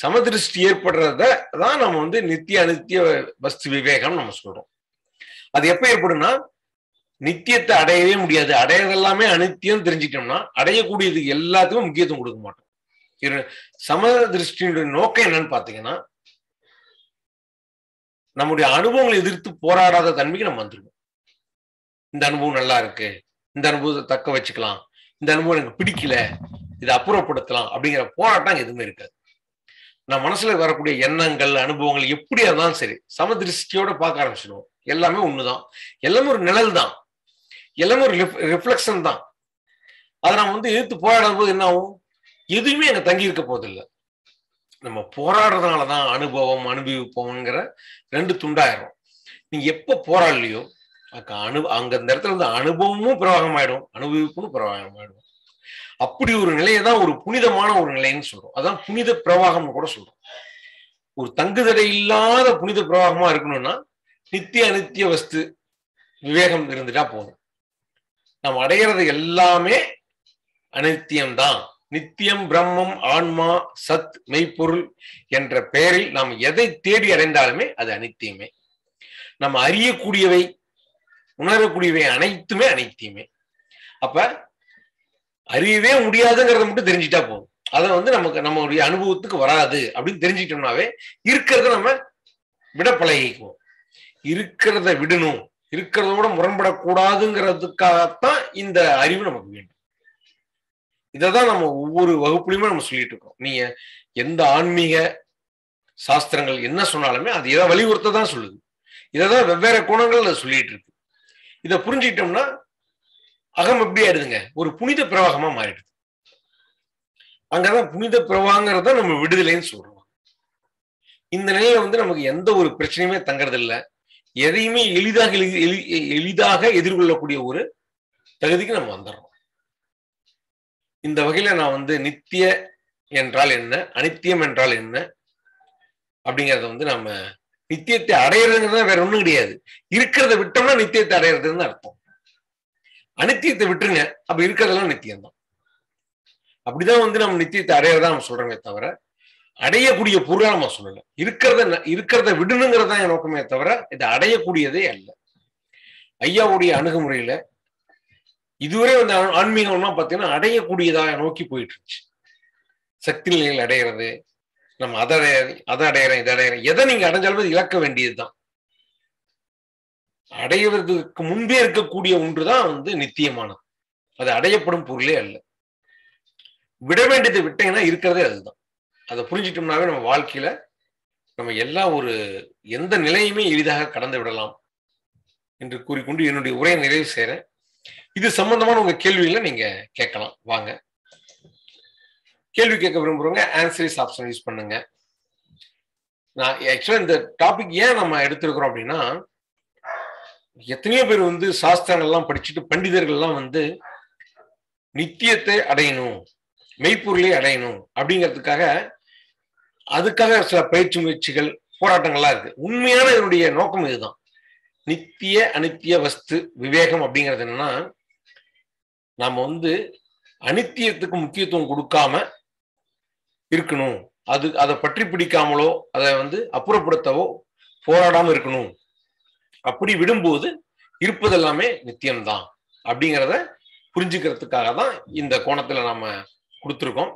சமதிருஷ்டி ஏற்படுறத தான் நம்ம வந்து நித்திய அனித்திய வஸ்து விவேகம் நம்ம சொல்றோம். அது எப்ப ஏற்படும்னா நித்தியத்தை அடையவே முடியாது. அடையறதெல்லாமே அனித்தியம் தெரிஞ்சுட்டோம்னா அடையக்கூடியது எல்லாத்துக்கும் முக்கியத்துவம் கொடுக்க மாட்டோம். சம திருஷ்டியினுடைய நோக்கம் என்னன்னு பாத்தீங்கன்னா நம்முடைய அனுபவங்களை எதிர்த்து போராடாத தன்மைக்கு நம்ம வந்துருவோம் இந்த அனுபவம் நல்லா இருக்கு இந்த அனுபவத்தை தக்க வச்சுக்கலாம் இந்த அனுபவம் எனக்கு பிடிக்கல இதை அப்புறப்படுத்தலாம் அப்படிங்கிற போராட்டம் அங்க எதுவுமே இருக்காது. நம்ம மனசுல வரக்கூடிய எண்ணங்கள் அனுபவங்கள் எப்படியா இருந்தாலும் சரி சம திருஷ்டியோட பார்க்க ஆரம்பிச்சிடுவோம். எல்லாமே ஒண்ணுதான். எல்லாமே ஒரு நிழல் தான் எல்லாமே ஒரு ரிஃப்ளெக்ஷன் தான். அதை நம்ம வந்து எதிர்த்து போராடும் போது என்ன ஆகும்? எதுவுமே அங்கே தங்கி இருக்க போதில்லை நம்ம போராடுறதுனாலதான் அனுபவம் அனுபவிப்போம்ங்கிற ரெண்டு துண்டாயிரும். நீங்க எப்போ போராடலையோ அங்க அனு அங்க அந்த இடத்துல இருந்து அனுபவமும் பிரவாகமாயிடும் அனுபவிப்பும் பிரவாகமாயிடும். அப்படி ஒரு நிலையை தான் ஒரு புனிதமான ஒரு நிலைன்னு சொல்றோம். அதான் புனித பிரவாகம்னு கூட சொல்றோம். ஒரு தங்குதடை இல்லாத புனித பிரவாகமா இருக்கணும்னா நித்திய அனித்திய வஸ்து விவேகம் இருந்துட்டா போதும். நம்ம அடையிறது எல்லாமே அனித்தியம்தான். நித்தியம் பிரம்மம் ஆன்மா சத் மெய்ப்பொருள் என்ற பெயரில் நாம் எதை தேடி அடைந்தாலுமே அது அனித்தியமே. நம்ம அறியக்கூடியவை உணரக்கூடியவை அனைத்துமே அனைத்தியமே. அப்ப அறியவே முடியாதுங்கிறத மட்டும் தெரிஞ்சுட்டா போதும். அதை வந்து நமக்கு நம்மளுடைய அனுபவத்துக்கு வராது அப்படின்னு தெரிஞ்சுட்டோம்னாவே இருக்கிறத நம்ம விட பழகிக்குவோம் இருக்கிறத விடணும். இருக்கிறதோட முரண்படக்கூடாதுங்கிறதுக்காகத்தான் இந்த அறிவு நமக்கு வேண்டும். இதைதான் நம்ம ஒவ்வொரு வகுப்புலையுமே நம்ம சொல்லிட்டு இருக்கோம். நீங்க எந்த ஆன்மீக சாஸ்திரங்கள் என்ன சொன்னாலுமே அது எதை வலியுறுத்த தான் சொல்லுது. இதைதான் வெவ்வேறு குணங்கள் சொல்லிட்டு இருக்கு. இதை புரிஞ்சுக்கிட்டோம்னா அகம் எப்படி ஆயிடுதுங்க? ஒரு புனித பிரவாகமா மாறிடுது. அங்கதான் புனித பிரவாகங்கிறத நம்ம விடுதலைன்னு சொல்றோம். இந்த நிலையில வந்து நமக்கு எந்த ஒரு பிரச்சனையுமே தங்கறது இல்லை எதையுமே எளிதாக எளிதாக எதிர்கொள்ளக்கூடிய ஒரு தகுதிக்கு நம்ம வந்துடுறோம். இந்த வகையில நான் வந்து நித்திய என்றால் என்ன அனித்தியம் என்றால் என்ன அப்படிங்கறத வந்து நம்ம நித்தியத்தை அடையிறதுங்கிறது வேற ஒண்ணும் கிடையாது. இருக்கிறத விட்டோம்னா நித்தியத்தை அடையிறதுன்னு அர்த்தம். அனித்தியத்தை விட்டுருங்க அப்ப இருக்கிறதெல்லாம் நித்தியம் தான் அப்படிதான் வந்து நம்ம நித்தியத்தை அடையிறதா நம்ம சொல்றோமே தவிர அடையக்கூடிய பொருளா நம்ம சொல்லல. இருக்கிறத இருக்கிறத விடணுங்கிறது தான் என் நோக்கமே தவிர இது அடையக்கூடியதே அல்ல. ஐயாவுடைய அணுகுமுறையில இதுவரை அந்த ஆன்மீகம்னா பார்த்தீங்கன்னா அடையக்கூடியதாக நோக்கி போயிட்டு இருந்துச்சு சக்தி நிலைகள் அடையிறது நம்ம அதை அடைய அதை அடையிறேன் இதை அடையிறேன். எதை நீங்க அடைஞ்சாலும் இழக்க வேண்டியதுதான். அடைவதற்கு முன்பே இருக்கக்கூடிய ஒன்றுதான் வந்து நித்தியமானது. அது அடையப்படும் பொருளே அல்ல. விட வேண்டியதை விட்டீங்கன்னா இருக்கிறதே அதுதான். அதை புரிஞ்சிட்டோம்னாவே நம்ம வாழ்க்கையில நம்ம எல்லா ஒரு எந்த நிலையுமே எளிதாக கடந்து விடலாம் என்று கூறிக்கொண்டு என்னுடைய உரையை நிறைவு செய்கிறேன் இது சம்பந்தமான உங்க கேள்விகளை நீங்க கேட்கலாம். வாங்க. கேள்வி கேட்க விரும்புறவங்க ஆன்சரிஸ் ஆப்ஷன் யூஸ் பண்ணுங்க. நான் ஆக்சுவலா இந்த டாபிக் ஏன் நம்ம எடுத்திருக்கிறோம் அப்படின்னா எத்தனையோ பேர் வந்து சாஸ்திரங்கள்லாம் படிச்சுட்டு பண்டிதர்கள்லாம் வந்து நித்தியத்தை அடையணும் மெய்ப்பொருளை அடையணும் அப்படிங்கிறதுக்காக அதுக்காக சில பயிற்சி முயற்சிகள் போராட்டங்கள்லாம் இருக்கு. உண்மையான என்னுடைய நோக்கம் இதுதான். நித்திய அனித்திய வஸ்து விவேகம் அப்படிங்கிறது என்னன்னா நாம வந்து அனித்தியத்துக்கு முக்கியத்துவம் கொடுக்காம இருக்கணும். அது அதை பற்றி பிடிக்காமலோ அதை வந்து அப்புறப்படுத்தவோ போராடாம இருக்கணும். அப்படி விடும்போது இருப்பதெல்லாமே நித்தியம்தான் அப்படிங்கிறத புரிஞ்சுக்கிறதுக்காக தான் இந்த கோணத்துல நாம கொடுத்துருக்கோம்.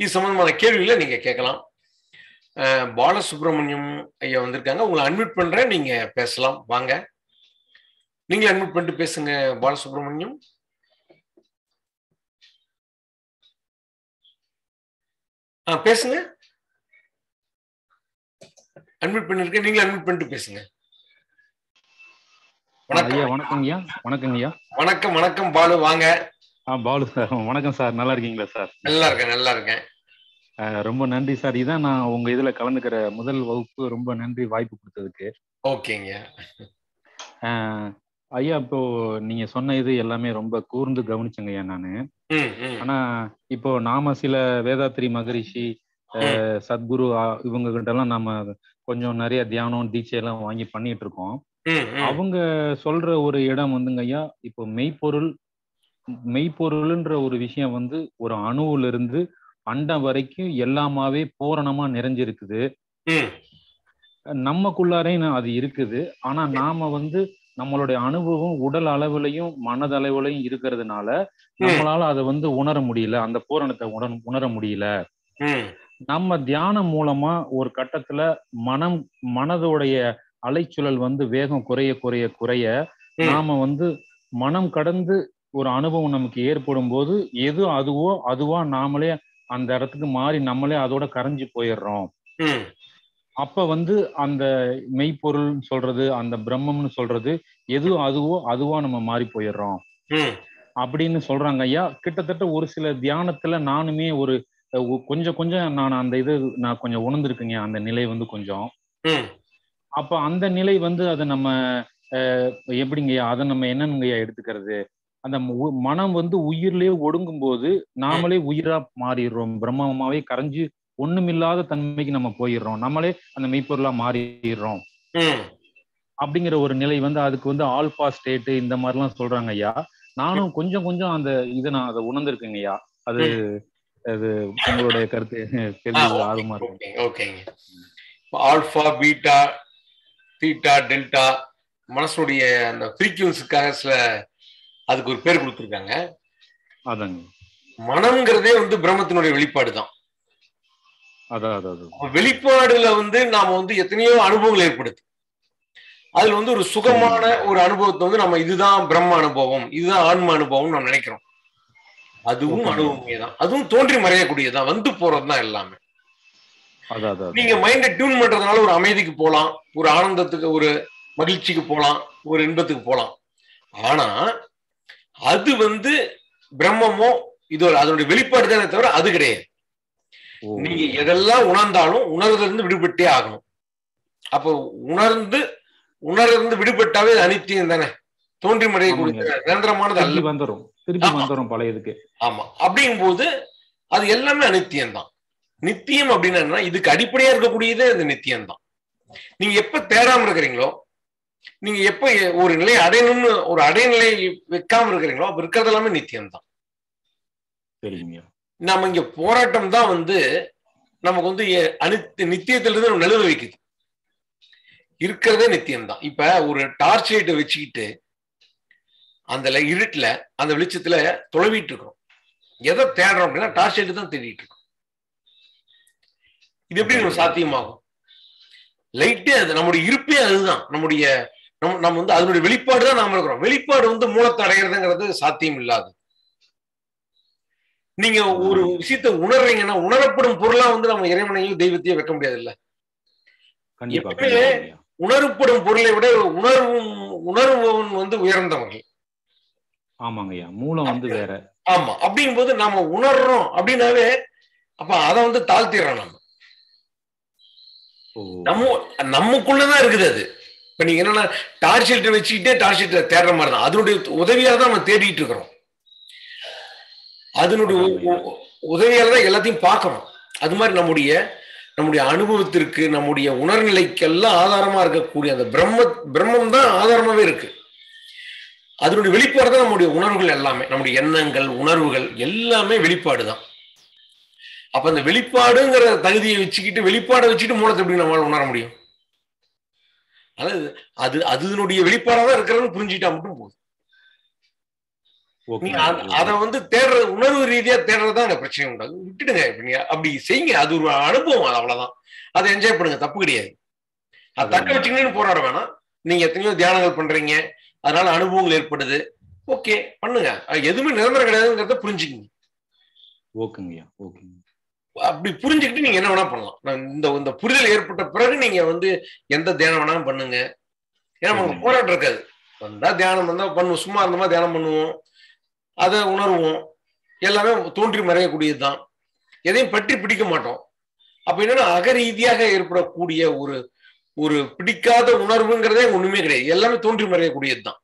இது சம்பந்தமான கேள்விகளை நீங்க கேட்கலாம். பாலசுப்ரமணியம் ஐயா வந்திருக்காங்க. உங்களை அட்மிட் பண்றேன். நீங்க பேசலாம். வாங்க. நீங்க அட்மிட் பண்ணிட்டு பேசுங்க பாலசுப்ரமணியம். ஆ பேசுங்க. அட்மிட் பண்ணிருக்கேன். நீங்க அட்மிட் பண்ணிட்டு பேசுங்க. வணக்கம். ஐயா வணக்கம் ஐயா. வணக்கம் வணக்கம் பாலு. வாங்க. ஆ பாலு சார். வணக்கம் சார். நல்லா இருக்கீங்களா சார்? நல்லா இருக்கேன் நல்லா இருக்கேன். ரொம்ப நன்றி சார். இதான் நான் உங்க இதுல கலந்துக்கிற முதல் வகுப்பு ரொம்ப நன்றி வாய்ப்பு கொடுத்ததுக்கு. ஓகேங்க. ஐயா இப்போ நீங்க சொன்ன இது எல்லாமே ரொம்ப கூர்ந்து கவனிச்சங்க ஐயா நானு. ஆனா இப்போ நாம சில வேதாத்ரி மகரிஷி அஹ் சத்குரு இவங்க கிட்ட எல்லாம் நாம கொஞ்சம் நிறைய தியானம் தீட்சை எல்லாம் வாங்கி பண்ணிட்டு இருக்கோம் அவங்க சொல்ற ஒரு இடம் வந்துங்க ஐயா இப்போ மெய்ப்பொருள் மெய்ப்பொருள்ன்ற ஒரு விஷயம் வந்து ஒரு அணுவுல இருந்து அண்டம் வரைக்கும் எல்லாமாவே பூரணமா நிறைஞ்சிருக்குது. ம். நமக்குள்ளாரையும் அது இருக்குது. ஆனா நாம வந்து நம்மளுடைய அனுபவம் உடல் அளவுலையும் மனதளவுலையும் இருக்கிறதுனால நம்மளால அதை வந்து உணர முடியல. அந்த பூரணத்தை உணர உணர முடியல. நம்ம தியானம் மூலமா ஒரு கட்டத்துல மனம் மனதோடைய அலைச்சுழல் வந்து வேகம் குறைய குறைய குறைய. நாம வந்து மனம் கடந்து ஒரு அனுபவம் நமக்கு ஏற்படும் போது எது அதுவோ அதுவா நாமளே அந்த இடத்துக்கு மாறி நம்மளே அதோட கரைஞ்சு போயிடுறோம். அப்ப வந்து அந்த மெய்ப்பொருள் சொல்றது அந்த பிரம்மம்னு சொல்றது எது அதுவோ அதுவா நம்ம மாறி போயிடுறோம். அப்படின்னு சொல்றாங்க ஐயா. கிட்டத்தட்ட ஒரு சில தியானத்துல நானுமே ஒரு கொஞ்சம் கொஞ்சம் நான் அந்த இது நான் கொஞ்சம் உணர்ந்திருக்கேங்க. அந்த நிலை வந்து கொஞ்சம். அப்ப அந்த நிலை வந்து அதை நம்ம எப்படிங்கய்யா அதை நம்ம என்னங்கய்யா எடுத்துக்கிறது? அந்த மனம் வந்து உயிர்லயே ஒடுங்கும் போது நாமளே உயிரா மாறிடுறோம். பிரம்மமாவே கரைஞ்சு ஒண்ணுமில்லாத தன்மைக்கு நம்ம போயிடுறோம். நம்மளே அந்த மெய்ப்பொருளா மாறிடுறோம். அப்படிங்கிற ஒரு நிலை வந்து அதுக்கு வந்து ஆல்பா ஸ்டேட் இந்த மாதிரிலாம் சொல்றாங்க ஐயா. நானும் கொஞ்சம் கொஞ்சம் அந்த இதை நான் அதை உணர்ந்திருக்கேங்க ஐயா. அது அது உங்களுடைய கருத்து. தெரிஞ்சது ஆர்வமா இருக்கு ஓகேங்க. ஆல்ஃபா பீட்டா தீட்டா டெல்டா மனசுடைய அந்த ஃப்ரீக்வன்ஸுக்காக சில அதுக்கு ஒரு பேர் கொடுத்துருக்காங்க. அதாங்க. மனம்ங்கிறதே வந்து பிரம்மத்தினுடைய வெளிப்பாடு தான் வெளிப்பாடுல வந்து நாம வந்து எத்தனையோ அனுபவங்கள் ஏற்படுது அதுல வந்து ஒரு சுகமான ஒரு அனுபவத்தை வந்து நம்ம இதுதான் பிரம்ம அனுபவம் இதுதான் ஆன்ம அனுபவம் நம்ம நினைக்கிறோம். அதுவும். அனுபவமே தான் அதுவும் தோன்றி மறையக்கூடியதுதான். வந்து போறது தான் எல்லாமே. நீங்க மைண்டை டியூன் பண்றதுனால ஒரு அமைதிக்கு போலாம் ஒரு ஆனந்தத்துக்கு ஒரு மகிழ்ச்சிக்கு போலாம் ஒரு இன்பத்துக்கு போலாம். ஆனா அது வந்து பிரம்மமோ இது அதனுடைய வெளிப்பாடு தானே தவிர அது கிடையாது. நீங்க எதெல்லாம் உணர்ந்தாலும் உணர்வுல இருந்து விடுபட்டே ஆகணும். அப்போ உணர்ந்து உணர்ந்து விடுபட்டாவே அனித்தியம் தானே. தோன்றி மறையக்கூடிய நிரந்தரமானது அல்ல. வந்துரும். திருப்பி ஆமா. வந்துரும் பழையதுக்கு. ஆமா. அப்படிங்கும்போது அது எல்லாமே அனித்தியம் தான் நித்தியம் அப்படின்னா? இதுக்கு அடிப்படையா இருக்கக்கூடியதே அந்த நித்தியம் தான் நீங்க எப்ப தேடாம இருக்கிறீங்களோ நீங்க எப்ப ஒரு நிலையை அடையணும்னு ஒரு அடைநிலை வைக்காம இருக்கிறீங்களோ அப்ப இருக்கிறது எல்லாமே நித்தியம் தான் சரிங்க நாம இங்க போராட்டம் தான் வந்து நமக்கு வந்து அனித்தி நித்தியத்திலிருந்து நம்ம நழுவ வைக்குது. இருக்கிறதே நித்தியம் தான் இப்ப ஒரு டார்ச் லைட்டை வச்சுக்கிட்டு அந்த இருட்டுல அந்த வெளிச்சத்துல தொலைவிட்டு இருக்கிறோம். எதை தேடுறோம் அப்படின்னா டார்ச் லைட்டு தான் தேடிட்டு இருக்கோம். இது எப்படி நம்ம சாத்தியமாகும்? லைட்டே அது நம்முடைய இருப்பே அதுதான். நம்முடைய நம்ம நம்ம வந்து அதனுடைய வெளிப்பாடு தான் நாம இருக்கிறோம். வெளிப்பாடு வந்து மூலத்தை அடையிறதுங்கிறது சாத்தியம் இல்லாது. நீங்க ஒரு விஷயத்தை உணர்றீங்கன்னா உணரப்படும் பொருளா வந்து நம்ம இறைவனையும் தெய்வத்தையும் வைக்க முடியாது இல்ல கண்டிப்பா எப்பவுமே. உணரப்படும் பொருளை விட உணர்வும் உணர்பவன் வந்து உயர்ந்தவர்கள். ஆமாங்க ஐயா. மூலம் வந்து வேற. ஆமா. அப்படிங்கும்போது நாம உணர்றோம் அப்படின்னாவே அப்ப அதை வந்து தாழ்த்திடுறோம் நம்ம நம்ம நமக்குள்ளதான் இருக்குது அது. இப்ப நீங்க என்னன்னா டார்ச் லைட்டை வச்சுக்கிட்டே டார்ச் லைட்டை தேடுற மாதிரி தான் அதனுடைய உதவியால தான் நம்ம தேடிட்டு இருக்கிறோம். அதனுடைய உதவியால தான் எல்லாத்தையும் பார்க்கணும் அது மாதிரி நம்முடைய நம்முடைய அனுபவத்திற்கு நம்முடைய உணர்நிலைக்கெல்லாம் ஆதாரமா இருக்கக்கூடிய அந்த பிரம்ம பிரம்மம் தான் ஆதாரமாவே இருக்கு. அதனுடைய வெளிப்பாடு தான் நம்முடைய உணர்வுகள் எல்லாமே. நம்முடைய எண்ணங்கள் உணர்வுகள் எல்லாமே வெளிப்பாடு தான். அப்ப அந்த வெளிப்பாடுங்கிற தகுதியை வச்சுக்கிட்டு வெளிப்பாடை வச்சுக்கிட்டு மூலத்தை எப்படி நம்மளால உணர முடியும்? அதாவது அது அதனுடைய வெளிப்பாடா தான் இருக்கிறதுன்னு புரிஞ்சுக்கிட்டா மட்டும் போதும். அத- வந்து தேடுற உணர்வு ரீதியா தேடுறதுதான் அந்த பிரச்சனை உண்டாகும் விட்டுடுங்க நீங்க அப்படி செய்யுங்க. அது ஒரு அனுபவம் அது அவ்வளவுதான். அதை என்ஜாய் பண்ணுங்க தப்பு கிடையாது. அது தக்க வச்சுக்கணும்னு போராட வேணாம். நீங்க எத்தனையோ தியானங்கள் பண்றீங்க. அதனால அனுபவங்கள் ஏற்படுது. ஓகே பண்ணுங்க. எதுவுமே நிரந்தரம் கிடையாதுங்கிறத புரிஞ்சுக்கங்க. ஓகேங்கய்யா ஓகேங்க. அப்படி புரிஞ்சுக்கிட்டு நீங்க என்ன வேணா பண்ணலாம். இந்த இந்த புரிதல் ஏற்பட்ட பிறகு நீங்க வந்து எந்த தியானம் வேணாலும் பண்ணுங்க. ஏன்னா நமக்கு. போராட்டம் இருக்காது. வந்தா தியானம் வந்தா பண்ணுவோம். சும்மா இருந்தோமா தியானம் பண்ணுவோம். அதை உணர்வோம். எல்லாமே தோன்றி மறையக்கூடியதுதான். எதையும் பற்றி பிடிக்க மாட்டோம். அப்ப என்னன்னா அகரீதியாக ஏற்படக்கூடிய ஒரு ஒரு பிடிக்காத உணர்வுங்கிறதே ஒண்ணுமே கிடையாது. எல்லாமே தோன்றி மறையக்கூடியதுதான்.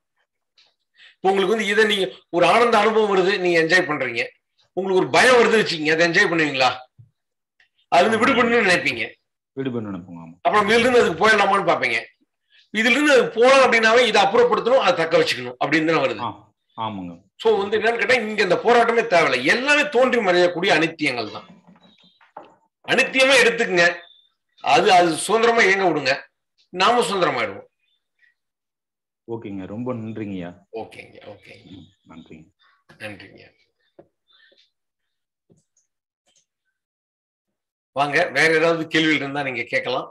இப்போ உங்களுக்கு வந்து இதை நீங்க ஒரு ஆனந்த அனுபவம் வருது நீங்க என்ஜாய் பண்றீங்க. உங்களுக்கு ஒரு பயம் வருது வச்சுக்கீங்க. அதை என்ஜாய் பண்ணுவீங்களா? அது வந்து விடுபடணும்னு நினைப்பீங்க. விடுபட நினைப்போங்க ஆமா. அப்புறம் இதுல இருந்து அதுக்கு போயிடலாமான்னு பாப்பீங்க இதுல இருந்து அது போனோம் அப்படின்னாவே இதை அப்புறப்படுத்தணும் அதை தக்க வச்சுக்கணும் அப்படின்னு தான் வருது. ஆமாங்க. சோ வந்து என்னன்னு கேட்டா இங்க இந்த போராட்டமே தேவையில்லை. எல்லாமே தோன்றி மறையக்கூடிய அனித்தியங்கள் தான். அனித்தியமா எடுத்துக்கங்க. அது அது சுதந்திரமா இயங்க விடுங்க. நாம சுதந்திரமாயிடுவோம். ஓகேங்க ரொம்ப நன்றிங்கய்யா. ஓகேங்க ஓகேங்க. நன்றிங்க. நன்றிங்க. வாங்க வேற ஏதாவது கேள்விகள் இருந்தா நீங்க கேட்கலாம்.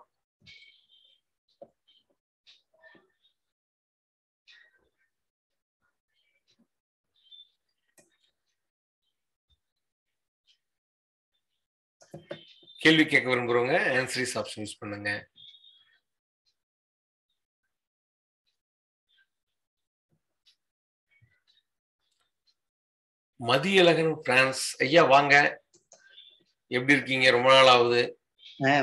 கேள்வி கேட்க விரும்புறவங்க ஆன்சரிஸ் ஆப்ஷன் யூஸ் பண்ணுங்க. மதியழகன் பிரான்ஸ். ஐயா வாங்க. எப்படி இருக்கீங்க? ரொம்ப நாள் ஆகுது.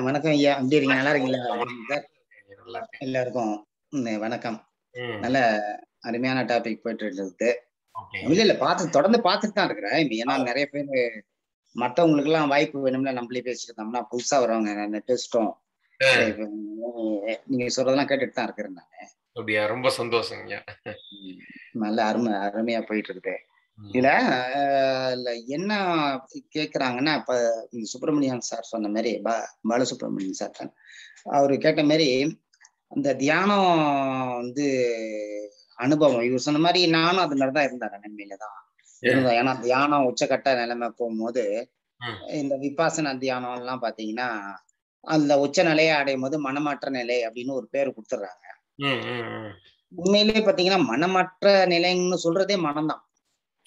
வணக்கம் ஐயா. எப்படி இருக்கீங்க? நல்லா இருக்கீங்களா. எல்லாருக்கும் வணக்கம். நல்ல அருமையான டாபிக் போயிட்டு இருக்குது. இல்ல இல்ல பார்த்து தொடர்ந்து பார்த்துட்டு தான் இருக்கிறேன். ஏன்னா நிறைய பேர் மத்தவங்களுக்கு எல்லாம் வாய்ப்பு வேணும்ல நம்மளே பேசிட்டு இருந்தோம்னா புதுசா வரவங்க பேசிட்டோம் நீங்க சொல்றதெல்லாம் கேட்டுட்டு தான் இருக்கிறேன் நான். அப்படியா? ரொம்ப உம், நல்ல அருமை அருமையா போயிட்டு இருக்குது இதுல ஆஹ், இல்ல என்ன கேக்குறாங்கன்னா இப்ப சுப்பிரமணியன் சார் சொன்ன மாதிரி பா பாலசுப்ரமணியன் சார் தான். அவரு கேட்ட மாதிரி அந்த தியானம் வந்து அனுபவம் இவர் சொன்ன மாதிரி நானும் அது மாதிரி தான் இருந்தேன் நிலைமையில தான். இருந்தேன் ஏன்னா தியானம் உச்சக்கட்ட நிலைமை போகும்போது. இந்த விபாசனா தியானம் எல்லாம் பாத்தீங்கன்னா அந்த உச்ச நிலையை அடையும் போது மனமாற்ற நிலை அப்படின்னு ஒரு பேர் கொடுத்துட்றாங்க. உண்மையிலேயே பாத்தீங்கன்னா மனமற்ற நிலைன்னு சொல்றதே மனம்தான்.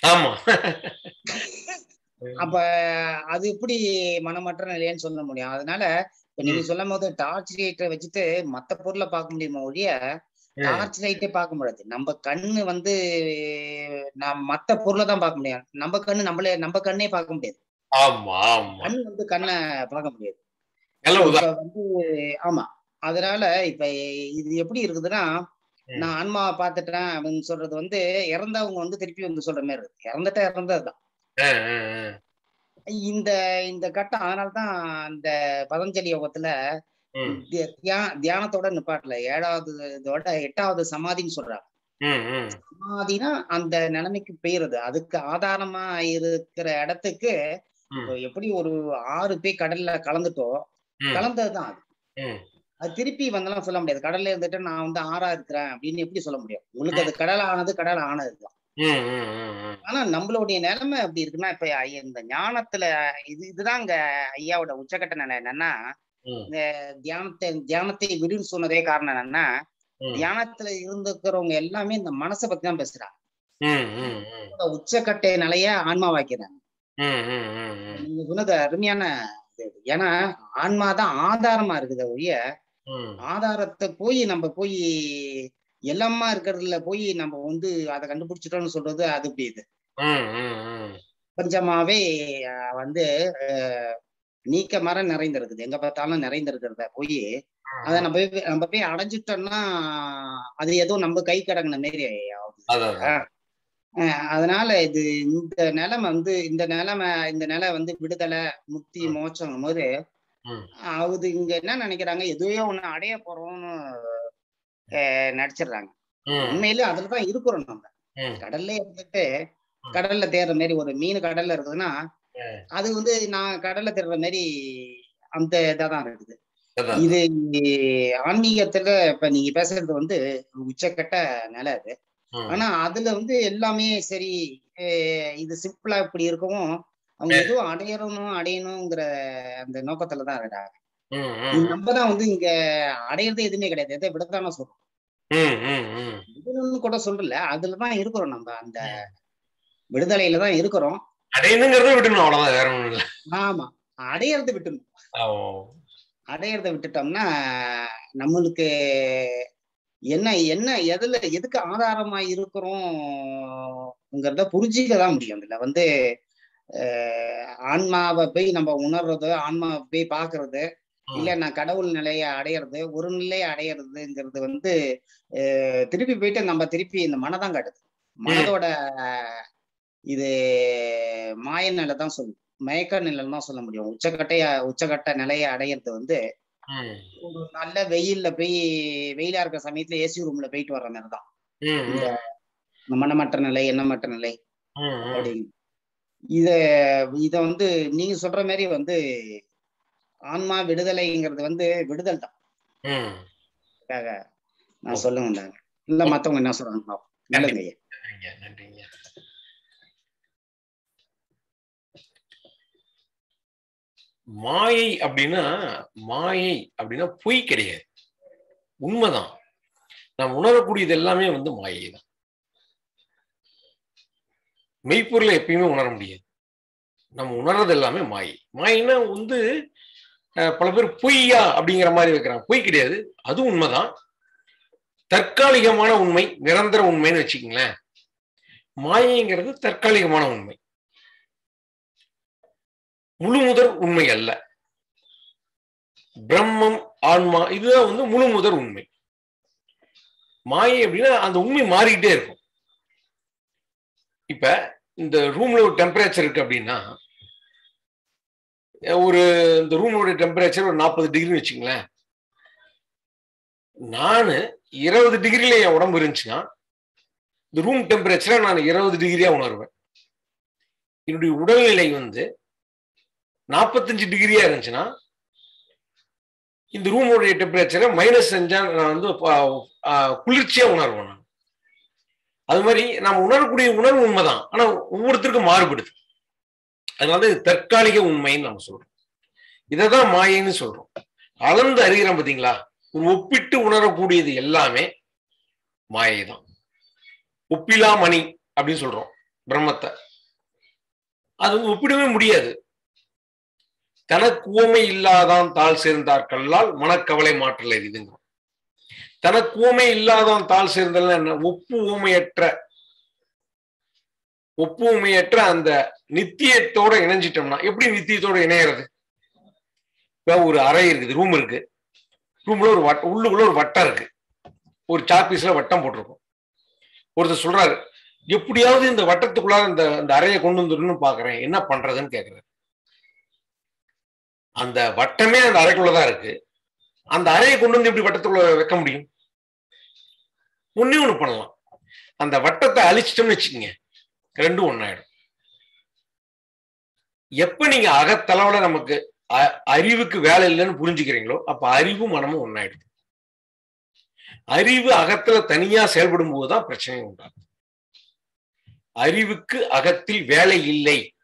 ஆமா. அப்ப அது எப்படி மனமற்ற நிலைன்னு சொல்ல முடியும். அதனால இப்ப நீங்க சொல்லும் போது டார்ச் லைட்டை வச்சுட்டு மத்த பொருளை பார்க்க முடியுமா ஒழிய டார்ச் லைட்டே பார்க்க முடியாது. நம்ம கண்ணு வந்து நான் மத்த பொருளை தான் பார்க்க முடியும். நம்ம கண்ணு நம்மளே நம்ம கண்ணே பார்க்க முடியாது. கண் வந்து கண்ணை பார்க்க முடியாது. வந்து ஆமா. அதனால இப்ப இது எப்படி இருக்குதுன்னா. நான் ஆன்மாவை பார்த்துட்டேன் அப்படின்னு சொல்றது வந்து இறந்தவங்க வந்து திருப்பி வந்து சொல்ற மாதிரி இருக்கு. இறந்துட்டா இறந்ததுதான். இந்த இந்த கட்டம் அதனாலதான் அந்த பதஞ்சலி யோகத்துல தியானத்தோட நிப்பாட்டல. ஏழாவது இதோட எட்டாவது சமாதின்னு சொல்றாங்க. சமாதினா அந்த நிலைமைக்கு பெயருது. அதுக்கு ஆதாரமா இருக்கிற இடத்துக்கு எப்படி ஒரு ஆறு பேய் கடல்ல கலந்துட்டோம் கலந்ததுதான் அது. அது திருப்பி வந்தெல்லாம் சொல்ல முடியாது கடல்ல இருந்துட்டு நான் வந்து ஆறா இருக்கிறேன் அப்படின்னு எப்படி சொல்ல முடியும் உங்களுக்கு அது கடல் ஆனது கடல் ஆனதுதான். ஆனா நம்மளுடைய நிலைமை அப்படி இருக்குன்னா இப்ப இந்த ஞானத்துல இது இதுதான் இங்க ஐயாவோட உச்சக்கட்ட நிலை என்னன்னா ம், தியானத்தை தியானத்தை விடுன்னு சொன்னதே காரணம் என்னன்னா. தியானத்துல இருந்துக்கிறவங்க எல்லாமே இந்த மனசை பத்தி தான் பேசுறாங்க. இந்த உச்சக்கட்டை நிலைய ஆன்மாவாக்கிறாங்க ம், ம், ம், ம். நீங்க சொன்னது அருமையான. ஏன்னா ஆன்மா தான் ஆதாரமா இருக்குது ஒழிய. ஆதாரத்தை போய் நம்ம போய் எல்லாமா இருக்கிறதுல போய் நம்ம வந்து அதை கண்டுபிடிச்சிட்டோம்னு சொல்றது அது இப்படி இது. கொஞ்சமாவே வந்து நீக்க மரம் நிறைந்திருக்குது. எங்க பார்த்தாலும் நிறைந்திருக்கிறத போய் அதை நம்ம போய் நம்ம போய் அடைஞ்சிட்டோம்னா அது ஏதோ நம்ம கை கடங்கின மாரி ஆகுது. அதனால இது இந்த நிலைமை வந்து இந்த நிலைமை இந்த நிலை வந்து விடுதலை முக்தி மோட்சம் போது. அது இங்க என்ன நினைக்கிறாங்க எதுவே ஒண்ணு அடைய போறோம்னு நடிச்சிடுறாங்க உண்மையிலே அதுலதான் இருக்கிறோம் நம்ம. கடல்ல இருந்துட்டு. கடல்ல தேடுற மாதிரி ஒரு மீன் கடல்ல இருக்குதுன்னா. அது வந்து நான் கடல்ல தேடுற மாதிரி அந்த இதாதான் இருக்குது. இது ஆன்மீகத்துல இப்ப நீங்க பேசுறது வந்து உச்சக்கட்ட நிலை அது. ஆனா அதுல வந்து எல்லாமே சரி இது சிம்பிளா இப்படி இருக்கவும் அவங்க எதுவும் அடையணும் அடையணுங்கிற அந்த நோக்கத்துல தான் இருக்காங்க. ம், ம். நம்ம தான் வந்து இங்க அடையிறது எதுவுமே கிடையாது. எதை விடத்தான சொல்றோம். விடணும்னு கூட சொல்றல அதுலதான் இருக்கிறோம் நம்ம. அந்த விடுதலையில தான் இருக்கிறோம். அடையணுங்கிறத விடணும் அவ்வளவுதான். வேற ஒண்ணும் இல்ல. ஆமா. அடையறதை விட்டுணும். அடையறதை விட்டுட்டோம்னா நம்மளுக்கு என்ன என்ன எதுல எதுக்கு ஆதாரமா இருக்கிறோம்ங்கிறத புரிஞ்சிக்க தான் முடியும். அதுல வந்து ஆன்மாவை போய் நம்ம உணர்றது ஆன்மாவை போய் பார்க்கிறது இல்ல நான் கடவுள் நிலையை அடையிறது ஒரு நிலையை அடையிறதுங்கிறது வந்து திருப்பி போயிட்டு நம்ம திருப்பி இந்த மனதான் காட்டுது மனதோட இது மாய நிலை தான் சொல்லும். மயக்க நிலைன்னு தான் சொல்ல முடியும். உச்சக்கட்டைய உச்சக்கட்ட நிலையை அடையிறது வந்து ஒரு நல்ல வெயில்ல போய் வெயிலா இருக்கிற சமயத்துல ஏசி ரூம்ல போயிட்டு வர்ற மாதிரி தான். இந்த மனமற்ற நிலை எண்ணமற்ற நிலை. அப்படின்னு. இத இத வந்து நீங்க சொல்ற மாதிரி வந்து ஆன்மா விடுதலைங்கிறது வந்து விடுதல் தான். நான் சொல்ல வந்தாங்க இல்ல மத்தவங்க என்ன சொல்றாங்க. நல்லதுங்க நன்றிங்க மாயை அப்படின்னா மாயை அப்படின்னா பொய் கிடையாது. உண்மைதான். நாம் உணரக்கூடியது எல்லாமே வந்து மாயை தான் மெய்ப்பொருளை எப்பயுமே உணர முடியாது. நம்ம உணர்றது எல்லாமே மாயை. மாயினா வந்து பல பேர் பொய்யா அப்படிங்கிற மாதிரி வைக்கிறாங்க. பொய் கிடையாது. அது உண்மைதான். தற்காலிகமான உண்மை நிரந்தர உண்மைன்னு வச்சுக்கங்களேன். மாயைங்கிறது தற்காலிகமான உண்மை. முழு முதற் உண்மை அல்ல. பிரம்மம் ஆன்மா இதுதான் வந்து முழு முதற் உண்மை. மாயை அப்படின்னா அந்த உண்மை மாறிக்கிட்டே இருக்கும். இப்ப இந்த ரூம்ல ஒரு டெம்பரேச்சர் இருக்கு அப்படின்னா ஒரு இந்த ரூமோட டெம்பரேச்சர் ஒரு நாற்பது டிகிரி வச்சுங்களேன். நான் இருபது டிகிரில என் உடம்பு இருந்துச்சுன்னா இந்த ரூம் டெம்பரேச்சரை நான் இருபது டிகிரியா உணர்வேன். என்னுடைய உடல்நிலை வந்து நாற்பத்தஞ்சு டிகிரியா இருந்துச்சுன்னா இந்த ரூமோடைய டெம்பரேச்சரை மைனஸ் செஞ்சா நான் வந்து குளிர்ச்சியா உணர்வேன் நான். அது மாதிரி நாம் உணரக்கூடிய உணர்வு உண்மைதான். ஆனா ஒவ்வொருத்தருக்கும் மாறுபடுது. அதனால இது தற்காலிக உண்மைன்னு நம்ம சொல்றோம். இதை தான் மாயைன்னு சொல்றோம். அளந்து அறிகிறோம் பாத்தீங்களா? ஒரு ஒப்பிட்டு உணரக்கூடியது எல்லாமே மாயை தான் ஒப்பிலா மணி அப்படின்னு சொல்றோம் பிரம்மத்தை. அது வந்து ஒப்பிடவே முடியாது. தனக்கு உவமை இல்லாதான் தாழ் சேர்ந்தார்கள்லால் மனக்கவலை மாற்றல இதுங்க தனக்கு ஊமை இல்லாதவன் தாழ் சேர்ந்தல் என்ன? ஒப்பு ஊமையற்ற. ஒப்பு ஊமையற்ற அந்த நித்தியத்தோட இணைஞ்சிட்டோம்னா எப்படி நித்தியத்தோட இணையறது? இப்ப ஒரு அறை இருக்குது ரூம் இருக்கு. ரூம்ல ஒரு வட்ட உள்ளுக்குள்ள ஒரு வட்டம் இருக்கு. ஒரு சாப்பீஸ்ல வட்டம் போட்டிருக்கும். ஒருத்தர் சொல்றாரு எப்படியாவது இந்த வட்டத்துக்குள்ளார இந்த அந்த அறையை கொண்டு வந்துடணும்னு பாக்குறேன். என்ன பண்றதுன்னு கேக்குறாரு. அந்த வட்டமே அந்த அறைக்குள்ளதான் இருக்கு. அந்த அறையை கொண்டு வந்து எப்படி வட்டத்துக்குள்ள வைக்க முடியும்? ஒன்னே ஒண்ணு பண்ணலாம். அந்த வட்டத்தை அழிச்சிட்டோம்னு வச்சுக்கோங்க. ரெண்டும் ஒன்னாயிடும் எப்ப நீங்க அகத்தளவுல நமக்கு அ- அறிவுக்கு வேலை இல்லைன்னு புரிஞ்சுக்கிறீங்களோ அப்ப அறிவும் மனமும் ஒன்னாயிடுது அறிவு அகத்துல தனியா செயல்படும் போதுதான் பிரச்சனை உண்டாகும் அறிவுக்கு அகத்தில் வேலை இல்லை.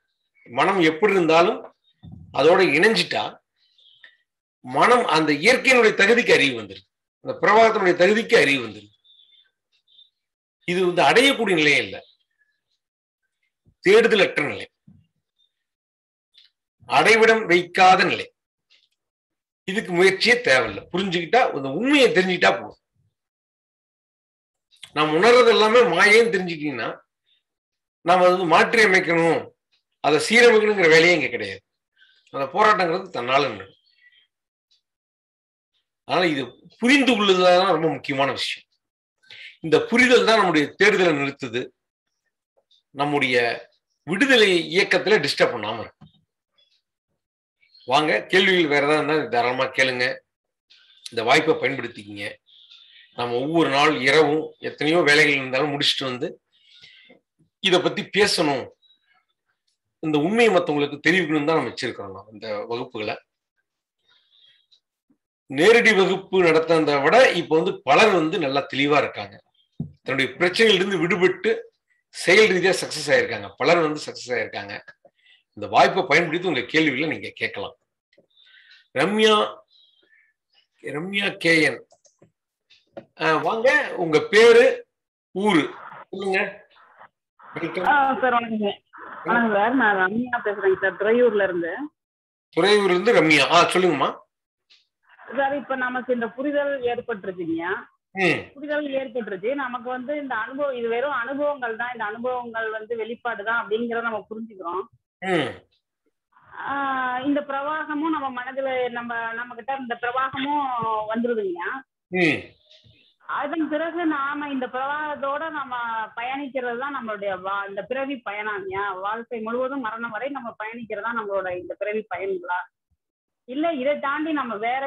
மனம் எப்படி இருந்தாலும் அதோட இணைஞ்சிட்டா மனம் அந்த இயற்கையினுடைய தகுதிக்கு அறிவு வந்துருது. அந்த பிரவாகத்தினுடைய தகுதிக்கு அறிவு வந்துருது. இது வந்து அடையக்கூடிய நிலை இல்லை. தேடுதலற்ற நிலை. அடைவிடம் வைக்காத நிலை. இதுக்கு முயற்சியே தேவையில்லை. புரிஞ்சுக்கிட்டா இந்த உண்மையை தெரிஞ்சுக்கிட்டா போதும். நாம் உணர்றது எல்லாமே மாயேன்னு தெரிஞ்சுக்கிட்டீங்கன்னா நாம வந்து மாற்றி அமைக்கணும் அதை சீரமைக்கணுங்கிற வேலையே இங்கே கிடையாது. அந்த போராட்டங்கிறது தன்னால் நடக்கும் ஆனால் இது புரிந்து கொள்ளுதான் ரொம்ப முக்கியமான விஷயம். இந்த புரிதல் தான் நம்முடைய தேடுதலை நிறுத்துது. நம்முடைய விடுதலை இயக்கத்துல டிஸ்டர்ப் பண்ணாம இருக்கு. வாங்க கேள்விகள் வேற ஏதாவது இருந்தால் தாராளமா கேளுங்க. இந்த வாய்ப்பை பயன்படுத்திக்கிங்க. நம்ம ஒவ்வொரு நாள் இரவும் எத்தனையோ வேலைகள் இருந்தாலும் முடிச்சுட்டு வந்து இதை பத்தி பேசணும். இந்த உண்மையை மற்றவங்களுக்கு தெரிவிக்கணும் தான் நம்ம வச்சிருக்கிறோம். இந்த வகுப்புகளை. நேரடி வகுப்பு நடத்ததை விட இப்ப வந்து பலர் வந்து நல்லா தெளிவா இருக்காங்க. தன்னுடைய பிரச்சனையிலிருந்து விடுபட்டு செயல் ரீதியா சக்சஸ் ஆயிருக்காங்க. பலர் வந்து சக்சஸ் ஆயிருக்காங்க. இந்த வாய்ப்பை பயன்படுத்தி உங்க கேள்விகளை நீங்க கேட்கலாம். ரம்யா ரம்யா கேஎன். வாங்க. உங்க பேரு ஊரு. சொல்லுங்க. சார் வணக்கங்க. வணக்கம் சார். நான் ரம்யா பேசுறேங்க சார். துறையூர்ல இருந்து. துறையூர்ல இருந்து ரம்யா. ஆ சொல்லுங்கம்மா. சார் இப்ப நமக்கு இந்த புரிதல் ஏற்பட்டுருச்சுங்க புரிதல் ஏற்பட்டுருச்சு நமக்கு வந்து இந்த அனுபவம் இது வெறும் அனுபவங்கள் தான். இந்த அனுபவங்கள் வந்து வெளிப்பாடு தான் அப்படிங்கிறத நம்ம புரிஞ்சுக்கிறோம். இந்த பிரவாகமும் நம்ம மனதுல நம்ம நம்ம கிட்ட இந்த பிரவாகமும் வந்துருதுங்கய்யா அதன் பிறகு நாம இந்த பிரவாகத்தோட நம்ம பயணிக்கிறது தான் நம்மளுடைய வா- இந்த பிறவி பயணம்யா வாழ்க்கை முழுவதும் மரணம் வரை நம்ம பயணிக்கிறது தான் நம்மளோட இந்த பிறவி பயன்களா? இல்ல இதை தாண்டி நம்ம வேற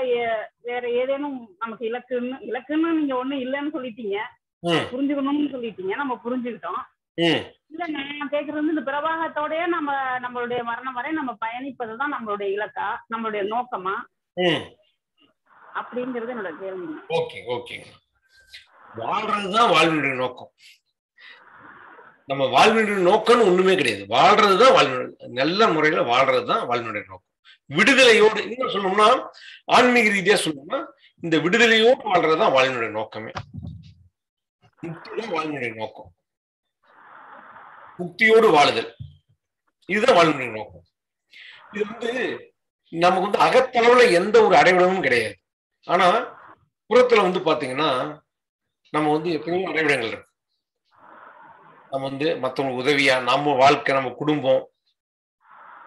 வேற ஏதேனும் நமக்கு இலக்குன்னு இலக்குன்னு நீங்க ஒண்ணு இல்லைன்னு சொல்லிட்டீங்க. புரிஞ்சுக்கணும்னு சொல்லிட்டீங்க. நம்ம புரிஞ்சுக்கிட்டோம். இல்ல நான் கேக்குறது வந்து இந்த பிரவாகத்தோடயே நம்ம நம்மளுடைய மரணம் வரை நம்ம பயணிப்பது தான் நம்மளுடைய இலக்கா நம்மளுடைய நோக்கமா? அப்படிங்கிறது என்னோட கேள்விங்க ஓகே ஓகேங்க வாழ்றதுதான் வாழ்வினுடைய நோக்கம். நம்ம வாழ்வினுடைய நோக்கம்னு ஒண்ணுமே கிடையாது. வாழ்றதுதான் வாழ்வினுடைய நல்ல முறையில வாழ்றதுதான் வாழ்வினுடைய நோக்கம். விடுதலையோடு இன்னும் சொல்லணும்னா ஆன்மீக ரீதியா சொல்லணும்னா இந்த விடுதலையோடு வாழ்றதுதான் வாழ்வினுடைய நோக்கமே. முக்திதான் வாழ்வினுடைய நோக்கம். முக்தியோடு வாழுதல். இதுதான் வாழ்வினுடைய நோக்கம். இது வந்து நமக்கு வந்து அகத்தளவுல எந்த ஒரு அடைவிடமும் கிடையாது. ஆனா புறத்துல வந்து பாத்தீங்கன்னா நம்ம வந்து எப்பயும் அடைவிடங்கள் இருக்கு. நம்ம வந்து மற்றவங்களுக்கு உதவியா நம்ம வாழ்க்கை நம்ம குடும்பம்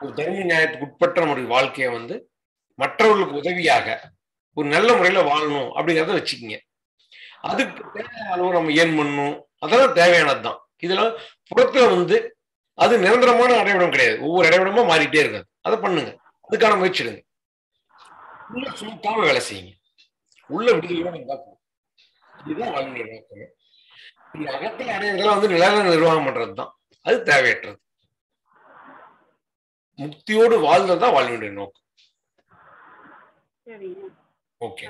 தர்ம நியாயத்துக்கு உட்பட்ட நம்முடைய வாழ்க்கையை வந்து மற்றவர்களுக்கு உதவியாக ஒரு நல்ல முறையில வாழணும் அப்படிங்கிறத வச்சுக்கிங்க. அதுக்கு தேவையான அளவு நம்ம ஏன் பண்ணணும். அதெல்லாம் தேவையானது தான் இதெல்லாம் புறத்துல வந்து அது நிரந்தரமான அடைவிடம் கிடையாது. ஒவ்வொரு அடைவிடமா மாறிட்டே இருக்காது. அதை பண்ணுங்க. அதுக்கான முயற்சி எடுங்க. உள்ள சுமத்தாம வேலை செய்யுங்க. உள்ள விடுதலையோட இதுதான் வாழ்க்கை நோக்கமே. இந்த அகத்தில் அடையிறதெல்லாம் வந்து நிலையான நிர்வாகம் பண்றது தான் அது தேவையற்றது. முக்தியோடு வாழ்ந்தது தான் வாழ்வினுடைய நோக்கம். ஓகே.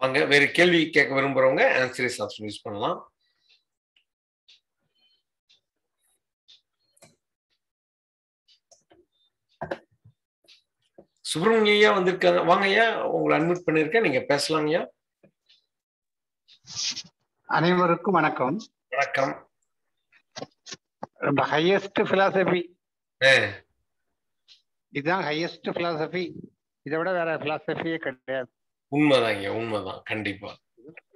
வாங்க வேற கேள்வி கேட்க விரும்புறவங்க ஆன்சரிஸ் ஆப்ஷன் யூஸ் பண்ணலாம். சுப்பிரமணிய ஐயா வந்திருக்காங்க. வாங்க ஐயா உங்களை அட்மிட் பண்ணிருக்கேன் நீங்க பேசலாம் ஐயா அனைவருக்கும் வணக்கம். வணக்கம். ரொம்ப ஹையஸ்ட் பிலாசபி இதுதான் ஹையஸ்ட் பிலாசபி இதை விட வேற பிலாசபியே கிடையாது. உண்மைதான் ஐயா உண்மைதான் கண்டிப்பா.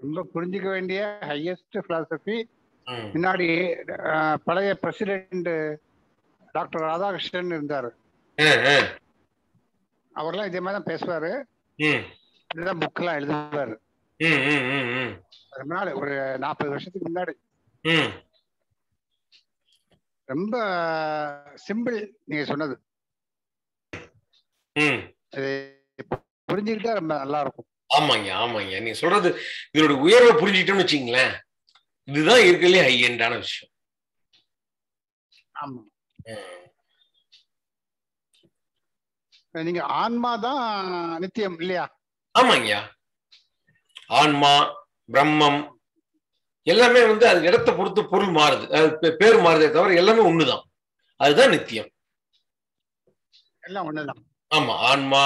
ரொம்ப புரிஞ்சுக்க வேண்டிய ஹையஸ்ட் பிலாசபி முன்னாடி பழைய பிரசிடென்ட் டாக்டர் ராதாகிருஷ்ணன் இருந்தாரு. அவர்லாம் இதே மாதிரி தான் பேசுவாரு. இதுதான் புக்கெல்லாம் எழுதுவாரு. அது முன்னாடி ஒரு நாற்பது வருஷத்துக்கு முன்னாடி. ரொம்ப சிம்பிள் நீங்க சொன்னது. புரிஞ்சுக்கிட்டா ரொம்ப நல்லா இருக்கும் ஆமாங்க ஆமாங்க. நீங்க சொல்றது இதோட உயர்வை புரிஞ்சுக்கிட்டோம்னு வச்சுங்களேன் இதுதான் இருக்கிறதுலே ஹை எண்டான விஷயம். ஆமா. நீங்க ஆன்மா தான் நித்தியம் இல்லையா? ஆமாங்கய்யா ஆன்மா பிரம்மம் எல்லாமே வந்து அது இடத்தை பொறுத்து பொருள் மாறுது. அது பேர் மாறுதே தவிர எல்லாமே ஒண்ணுதான். அதுதான் நித்தியம். எல்லாம் ஒண்ணுதான். ஆமா ஆன்மா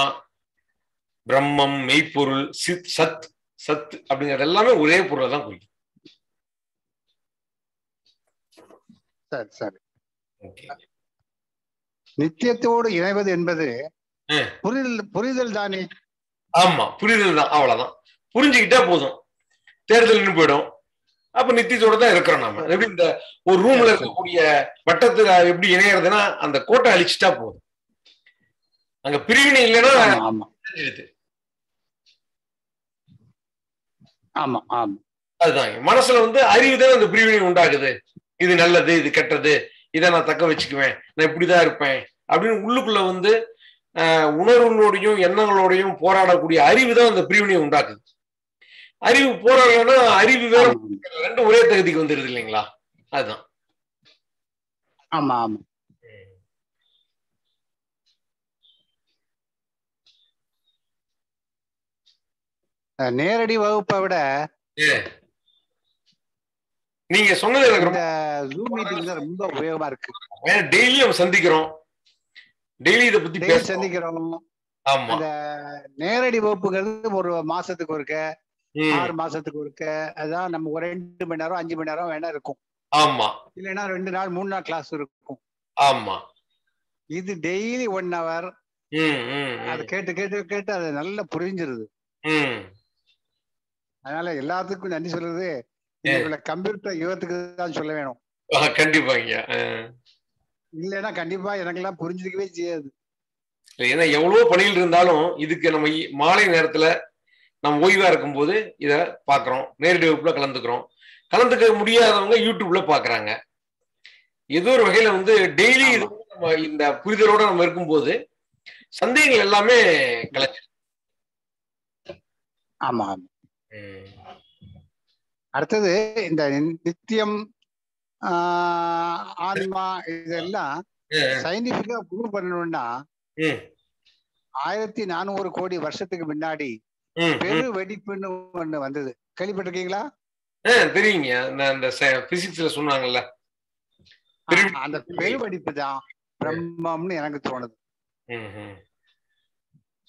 பிரம்மம் மெய்ப்பொருள் சித் சத் சத் அப்படிங்கிறது எல்லாமே ஒரே பொருளை தான் குறிக்கும். சரி சரி. நித்தியத்தோடு இணைவது என்பது. புரிதல் புரிதல் தானே? ஆமா புரிதல் தான் அவ்வளவுதான். புரிஞ்சுக்கிட்டா போதும். தேர்தல்னு போயிடும். அப்ப நித்தியத்தோட தான் இருக்கிறோம் நாம. எப்படி இந்த ஒரு ரூம்ல இருக்கக்கூடிய வட்டத்துல எப்படி இணையறதுன்னா அந்த கோட்டை அழிச்சிட்டா போதும். அங்க பிரிவினை இல்லைன்னா ஆமா ஆமா. அதுதான் மனசுல வந்து அறிவு தான் அந்த பிரிவினை உண்டாகுது. இது நல்லது இது கெட்டது இதை நான் தக்க வச்சுக்குவேன். நான் இப்படிதான் இருப்பேன். அப்படின்னு உள்ளுக்குள்ள வந்து உணர்வுகளோடையும் எண்ணங்களோடையும் போராடக்கூடிய அறிவு தான் அந்த பிரிவினையை உண்டாக்குது. அறிவு போராடலைன்னா அறிவு வேற ஆமா, ரெண்டும் ஒரே தகுதிக்கு வந்துருது இல்லைங்களா? அதுதான். ஆமா ஆமா. நேரடி வகுப்பை விட நீங்க சொன்னது எனக்கு ரொம்ப உபயோகமா இருக்கு. டெய்லி நம்ம சந்திக்கிறோம். டெய்லி இதை பத்தி சந்திக்கிறோம். ஆமா. நேரடி வகுப்புங்கிறது ஒரு மாசத்துக்கு ஒருக்க ஆறு மாசத்துக்கு ஒருக்க. அதான் நம்ம ஒரு ரெண்டு மணி நேரம் அஞ்சு மணி நேரம் வேணா இருக்கும். ஆமா. இல்லைன்னா ரெண்டு நாள் மூணு நாள் கிளாஸ் இருக்கும். ஆமா. இது டெய்லி ஒன் ஹவர் அது கேட்டு கேட்டு கேட்டு அது நல்லா புரிஞ்சிருது. அதனால எல்லாத்துக்கும் நன்றி சொல்றது. கம்ப்யூட்டர் யுகத்துக்கு தான் சொல்ல வேணும். அஹ். இல்லைன்னா கண்டிப்பா எனக்கெல்லாம் புரிஞ்சிருக்கவே செய்யாது. இல்ல, ஏன்னா எவ்வளவோ பணிகள் இருந்தாலும் இதுக்கு நம்ம மாலை நேரத்துல நம்ம ஓய்வா இருக்கும்போது இத பாக்குறோம். நேரடி வகுப்புல கலந்துக்கிறோம். கலந்துக்க முடியாதவங்க யூடியூப்ல பாக்குறாங்க. ஏதோ ஒரு வகையில வந்து டெய்லி ஆமா. இந்த புரிதலோட நம்ம இருக்கும்போது சந்தேகங்கள் எல்லாமே கலைஞ்சு ஆமா அடுத்தது இந்த நித்தியம் ஆஹ், ஆன்மா இதெல்லாம் சயின்டிபிக்கா ப்ரூவ் பண்ணணும்னா. ஆயிரத்தி நானூறு கோடி வருஷத்துக்கு முன்னாடி பெரு வெடிப்புன்னு ஒண்ணு வந்தது. கேள்விப்பட்டிருக்கீங்களா? தெரியுங்க இந்த பிசிக்ஸ்ல சொன்னாங்கல்ல. அந்த பெரு வெடிப்பு தான் பிரம்மம்னு எனக்கு தோணுது.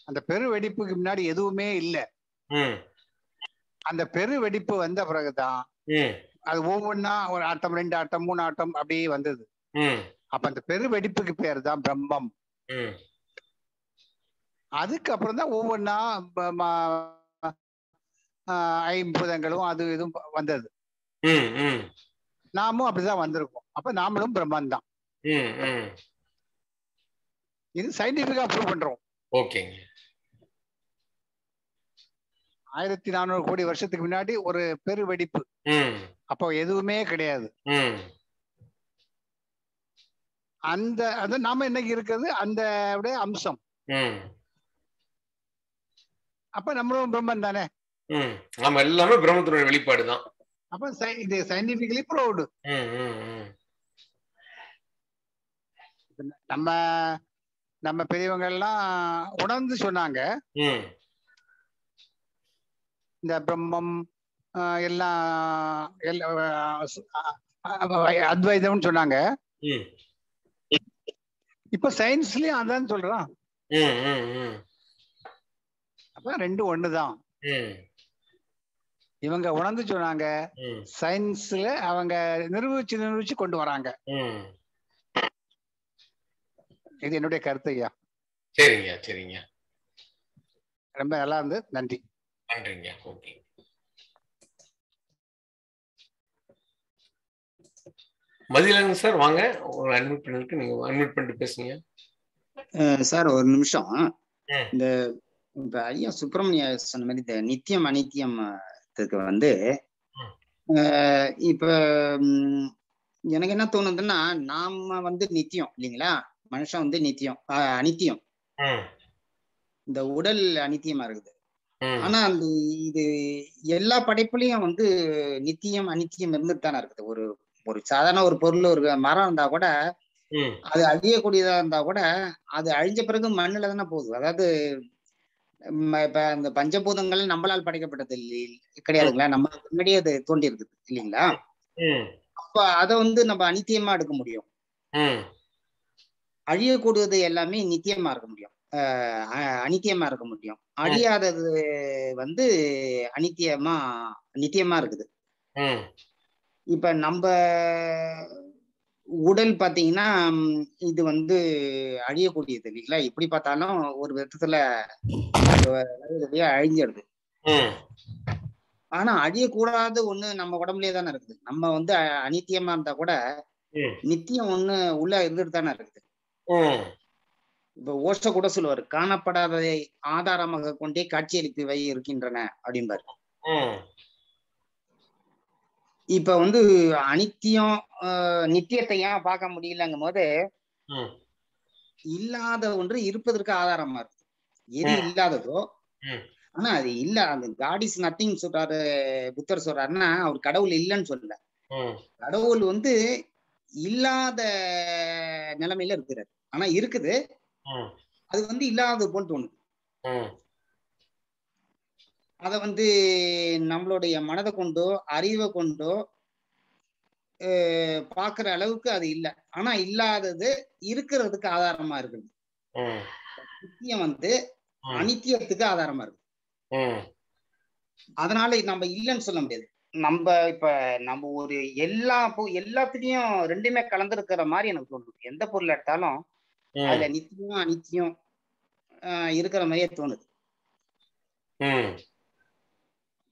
அந்த பெரு வெடிப்புக்கு முன்னாடி எதுவுமே இல்ல. அந்த பெரு வெடிப்பு வந்த பிறகுதான் அது ஒவ்வொன்றா ஒரு ஆட்டம் ரெண்டு ஆட்டம் மூணு ஆட்டம் அப்படியே வந்தது. அப்ப அந்த பெரு வெடிப்புக்கு பேர் தான் பிரம்மம் அதுக்கப்புறம் தான் ஒவ்வொன்றா ஐம்பூதங்களும் அது இதுவும் வந்தது. நாமும் அப்படிதான் வந்திருக்கோம். அப்ப நாமளும் பிரம்மன் தான். இது சயின்டிபிக்கா ப்ரூவ் பண்றோம். ஓகேங்க. ஆயிரத்தி நானூறு கோடி வருஷத்துக்கு முன்னாடி ஒரு பெரு வெடிப்பு அப்போ எதுவுமே கிடையாது. அந்த அது நாம இன்னைக்கு இருக்கிறது? அந்த அம்சம். அப்ப நம்மளும் பிரம்மன் தானே. ஆமா எல்லாமே பிரம்மத்தினுடைய வெளிப்பாடு தான் அப்ப இது ம், ம். நம்ம நம்ம பெரியவங்க எல்லாம் உணர்ந்து சொன்னாங்க. இந்த பிரம்மம் எல்லாம் அத்வைதம்னு சொன்னாங்க. இப்ப சயின்ஸ்லயும் அதான் சொல்றான். அப்ப ரெண்டும் ஒண்ணுதான். இவங்க உணர்ந்து சொன்னாங்க சயின்ஸ்ல அவங்க நிரூபிச்சு நிரூபிச்சு கொண்டு வராங்க. இது என்னுடைய கருத்து ஐயா. சரிங்க சரிங்க. ரொம்ப நல்லா இருந்து நன்றி. நன்றிங்க ஓகே. சார் வாங்க. உங்களை அட்மிட் பண்ணிருக்கு நீங்க அட்மிட் பண்ணிட்டு பேசுங்க. சார் ஒரு நிமிஷம். இந்த இப்ப ஐயா சுப்பிரமணிய சொன்ன மாதிரி இந்த நித்தியம் அனித்தியம் இதுக்கு வந்து இப்ப எனக்கு என்ன தோணுதுன்னா நாம வந்து நித்தியம் இல்லைங்களா? மனுஷன் வந்து நித்தியம் அனித்தியம் இந்த உடல் அனித்தியமா இருக்குது. ஆனா அந்த இது எல்லா படைப்புலயும் வந்து நித்தியம் அனித்தியம் இருந்துட்டு தானே இருக்குது. ஒரு ஒரு சாதாரண ஒரு பொருள் ஒரு மரம் இருந்தா கூட அது அழியக்கூடியதா இருந்தா கூட அது அழிஞ்ச பிறகு மண்ணுல தானே போகுது. அதாவது இப்ப அந்த பஞ்சபூதங்கள் நம்மளால் படைக்கப்பட்டது கிடையாதுங்களா? நம்ம முன்னாடியே அது தோண்டி இருக்குது இல்லைங்களா அப்ப அதை வந்து நம்ம அனித்தியமா எடுக்க முடியும். அழியக்கூடியது எல்லாமே நித்தியமா இருக்க முடியும். அனித்தியமா இருக்க முடியும். அழியாதது வந்து அனித்தியமா நித்தியமா இருக்குது. இப்ப நம்ம உடல் பாத்தீங்கன்னா இது வந்து அழியக்கூடியது இல்லைங்களா? எப்படி பார்த்தாலும் ஒரு விதத்துல அழிஞ்சிடுது. ஆனா அழியக்கூடாத ஒண்ணு நம்ம உடம்புலயே தானே இருக்குது. நம்ம வந்து அ- அனித்தியமா இருந்தா கூட நித்தியம் ஒண்ணு உள்ள இருந்துட்டு தானே இருக்குது. இப்ப ஓஷ்ட கூட சொல்லுவார் காணப்படாததை ஆதாரமாக கொண்டே காட்சியளிப்பவை இருக்கின்றன அப்படிம்பாரு. ம், இப்ப வந்து அனித்தியம் நித்தியத்தை ஏன் பார்க்க முடியலங்கும் போது இல்லாத ஒன்று இருப்பதற்கு ஆதாரமா இருக்கு. எது. இல்லாததோ. ஆனா அது இல்ல. அந்த காட் இஸ் நத்திங் சொல்றாரு புத்தர் சொல்றாருன்னா அவர் கடவுள் இல்லைன்னு சொல்லல. கடவுள் வந்து இல்லாத நிலைமையில இருக்கிறார். ஆனா இருக்குது. அது வந்து இல்லாதது போல் தோணுது. அத வந்து நம்மளுடைய மனதை கொண்டோ அறிவை கொண்டோ அஹ், பார்க்கிற அளவுக்கு அது இல்லை. ஆனா இல்லாதது இருக்கிறதுக்கு ஆதாரமா இருக்குது ம், நித்தியம் வந்து அனித்தியத்துக்கு ஆதாரமா இருக்கு அதனால நம்ம இல்லைன்னு சொல்ல முடியாது. நம்ம இப்ப நம்ம ஒரு எல்லா எல்லாத்துலயும் ரெண்டுமே கலந்துருக்கிற மாதிரி எனக்கு தோணுது. எந்த பொருள் எடுத்தாலும் அதுல நித்தியம் அனித்தியம் இருக்கிற மாதிரியே தோணுது.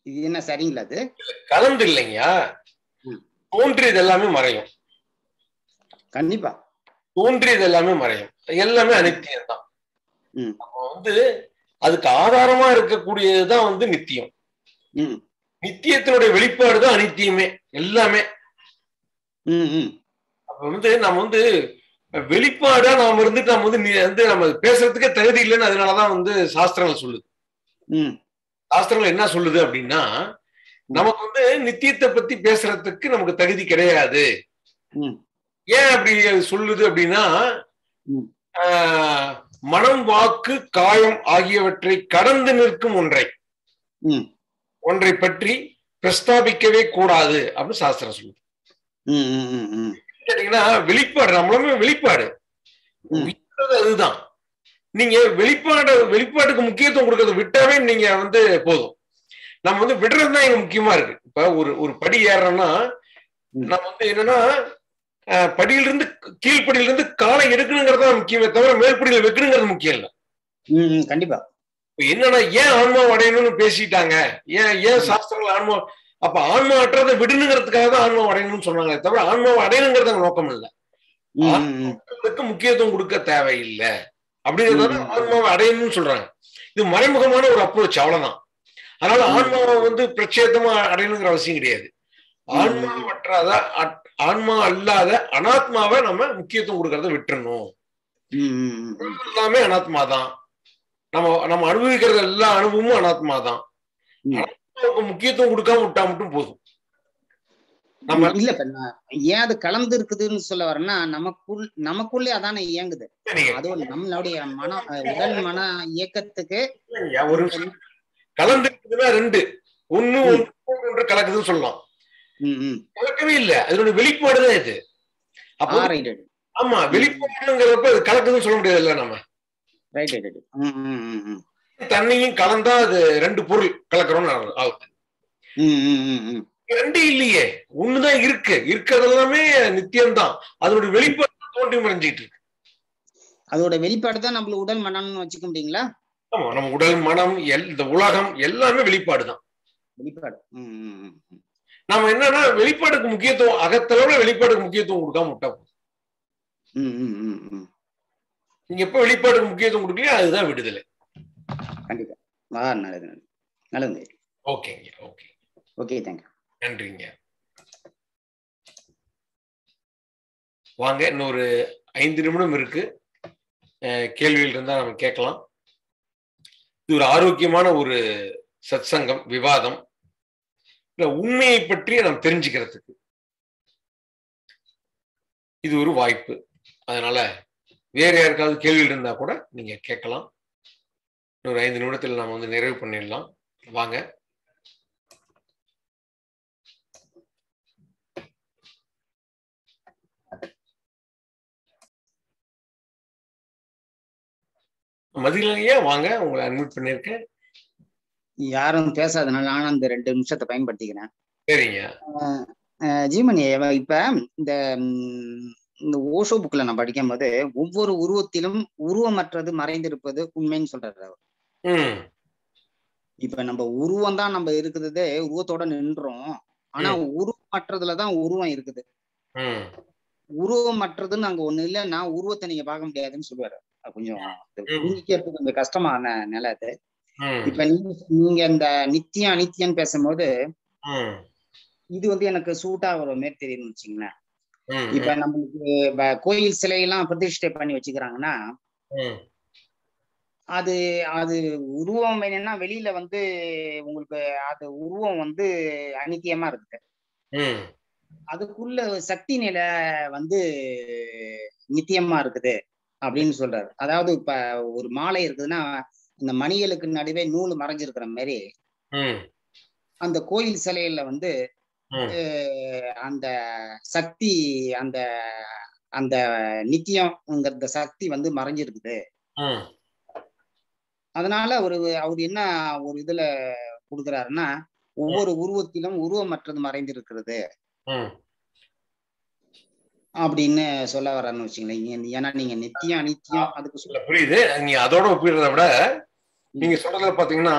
இது என்ன சரிங்களா அது? கலந்து இல்லைங்கயா. தோன்றியது எல்லாமே மறையும். கண்டிப்பா. தோன்றியது எல்லாமே மறையும். எல்லாமே அனித்தியம் தான். வந்து அதுக்கு ஆதாரமா இருக்கக்கூடியதுதான் வந்து நித்தியம். நித்தியத்தினுடைய வெளிப்பாடு தான் அனித்தியமே எல்லாமே. அப்ப வந்து நம்ம வந்து வெளிப்பாடா நாம இருந்துட்டு நம்ம வந்து வந்து நம்ம பேசுறதுக்கே தகுதி இல்லைன்னு அதனாலதான் வந்து சாஸ்திரங்கள் சொல்லுது. சாஸ்திரங்கள் என்ன சொல்லுது அப்படின்னா நமக்கு வந்து நித்தியத்தை பத்தி பேசுறதுக்கு நமக்கு தகுதி கிடையாது. ஏன் அப்படி சொல்லுது அப்படின்னா மனம் வாக்கு காயம் ஆகியவற்றை கடந்து நிற்கும் ஒன்றை. ஒன்றை பற்றி பிரஸ்தாபிக்கவே கூடாது அப்படின்னு சாஸ்திரம் சொல்லுது. கேட்டீங்கன்னா வெளிப்பாடு நம்மளுமே வெளிப்பாடு. அதுதான். நீங்க வெளிப்பாடு வெளிப்பாட்டுக்கு முக்கியத்துவம் கொடுக்கறத விட்டாவே நீங்க வந்து போதும். நம்ம வந்து விடுறது தான் இங்க முக்கியமா இருக்கு. இப்ப ஒரு ஒரு படி ஏறுறோம்னா ம். நம்ம வந்து என்னன்னா படியிலிருந்து கீழ்ப்படியிலிருந்து காலை எடுக்கணுங்கிறது தான் முக்கியமே தவிர மேல்படியில வைக்கணுங்கிறது முக்கியம் இல்லை. கண்டிப்பா. இப்ப என்னன்னா ஏன் ஆன்மா அடையணும்னு பேசிட்டாங்க? ஏன் ஏன் சாஸ்திரங்கள் ஆன்மா அப்ப ஆன்மா அற்றதை விடணுங்கிறதுக்காக தான் ஆன்மா அடையணும்னு சொன்னாங்களே தவிர ஆன்மாவை அடையணுங்கிறது நோக்கம் இல்லை. முக்கியத்துவம் கொடுக்க தேவையில்லை. அப்படிங்கறத ம். ஆன்மாவை அடையணும்னு சொல்றாங்க. இது மறைமுகமான ஒரு அப்ரோச் அவ்வளவுதான். அதனால. ஆன்மாவை வந்து பிரத்யேகமா அடையணுங்கிற அவசியம் கிடையாது. ஆன்மா மற்றாத அட்- ஆன்மா அல்லாத அனாத்மாவை நம்ம முக்கியத்துவம் கொடுக்கறத விட்டுறணும். எல்லாமே அனாத்மா தான் நம்ம நம்ம அனுபவிக்கிறது எல்லா அனுபவமும் அனாத்மா தான் முக்கியத்துவம் கொடுக்காம விட்டா மட்டும் போதும். இல்ல ஏன் அது கலந்து இருக்குதுன்னு சொல்ல வரேன்னா நமக்குள் நமக்குள்ளே அதானே இயங்குது. அதுவும் நம்மளுடைய மன உடல் மன இயக்கத்துக்கு ஒரு. கலந்து இருக்குதுன்னா ரெண்டு. ஒண்ணு. ஒன்று கலக்குதுன்னு சொல்லலாம். கலக்கவே இல்ல. அதனுடைய வெளிப்பாடு தான் இது. ஆமா வெளிப்பாடுங்கிறப்ப அது கலக்குதுன்னு சொல்ல முடியாது இல்ல நம்ம. தண்ணியும் கலந்தா அது ரெண்டு பொருள் கலக்கிறோம்னு ஆகுது ரெண்டு இல்லையே. ஒண்ணுதான் இருக்கு. இருக்கிறது எல்லாமே நித்தியம்தான். அதனுடைய வெளிப்பாடு தான் தோன்றி மறைஞ்சிட்டு இருக்கு. அதோட வெளிப்பாடு தான் நம்மள உடல் மனம்னு வச்சுக்க முடியுங்களா? ஆமா நம்ம உடல் மனம் எல் இந்த உலகம் எல்லாமே வெளிப்பாடு தான். வெளிப்பாடு. நாம என்னன்னா வெளிப்பாடுக்கு முக்கியத்துவம் அகத்தளவுல வெளிப்பாடுக்கு முக்கியத்துவம் கொடுக்காம விட்டா போதும். நீங்க எப்ப வெளிப்பாடுக்கு முக்கியத்துவம் கொடுக்கலையோ அதுதான் விடுதலை. கண்டிப்பா. நல்லது. நல்லது. ஓகேங்க ஓகே. Okay thank you. நன்றிங்க. வாங்க இன்னொரு ஐந்து நிமிடம் இருக்கு. கேள்வியில் கேள்விகள் இருந்தா நம்ம கேட்கலாம். இது ஒரு ஆரோக்கியமான ஒரு சத்சங்கம் விவாதம். இல்ல உண்மையை பற்றி நாம் தெரிஞ்சுக்கிறதுக்கு. இது ஒரு வாய்ப்பு. அதனால வேற யாருக்காவது கேள்விகள் இருந்தா கூட நீங்க கேட்கலாம். இன்னொரு ஐந்து நிமிடத்தில் நாம வந்து நிறைவு பண்ணிடலாம். வாங்க. மதியலையா வாங்க உங்களை அட்மிட் பண்ணியிருக்கேன் யாரும் பேசாதனால நானும் அந்த ரெண்டு நிமிஷத்தை பயன்படுத்திக்கிறேன். சரிங்க. அவ- இப்ப இந்த இந்த ஓஷோ புக்ல நான் படிக்கும் போது ஒவ்வொரு உருவத்திலும் உருவமற்றது மறைந்திருப்பது உண்மைன்னு சொல்றாரு அவர். இப்ப நம்ம உருவம் தான் நம்ம இருக்குதே உருவத்தோட நின்றோம். ஆனா உருவமற்றதுலதான் உருவம் இருக்குது. ம். உருவமற்றதுன்னு அங்க ஒண்ணு இல்லைன்னா உருவத்தை நீங்க பார்க்க முடியாதுன்னு சொல்லுவாரு. கொஞ்சம். புரிஞ்சிக்கிறதுக்கு கொஞ்சம் கஷ்டமான நிலை அது. இப்ப நீங்க இந்த நித்தியம் அனித்தியம் பேசும்போது இது வந்து எனக்கு சூட் ஆகுற மாதிரி தெரியுதுன்னு வச்சுங்களேன். இப்ப நம்மளுக்கு கோயில் சிலையெல்லாம் பிரதிஷ்டை பண்ணி வச்சுக்கிறாங்கன்னா அது அது உருவம் என்னன்னா வெளியில வந்து உங்களுக்கு அது உருவம் வந்து அனித்தியமா இருக்குது அதுக்குள்ள சக்தி நிலை வந்து நித்தியமா இருக்குது. அப்படின்னு சொல்றாரு. அதாவது இப்ப ஒரு மாலை இருக்குதுன்னா இந்த மணிகளுக்கு நடுவே நூல் மறைஞ்சிருக்கிற மாதிரி அந்த கோயில் சிலையில வந்து அந்த சக்தி அந்த அந்த நித்தியம்ங்கிற சக்தி வந்து மறைஞ்சிருக்குது. அதனால ஒரு அவர் என்ன ஒரு இதுல கொடுக்குறாருன்னா ஒவ்வொரு உருவத்திலும் உருவமற்றது மறைந்திருக்கிறது. அப்படின்னு சொல்ல வர்றாருன்னு வச்சுங்களேன் ஏன்- ஏன்னா நீங்க நித்தியம் அனித்தியம் அதுக்கு சொல்ல புரியுது. நீ அதோட ஒப்பிடுறத விட நீங்க சொல்றதுல பாத்தீங்கன்னா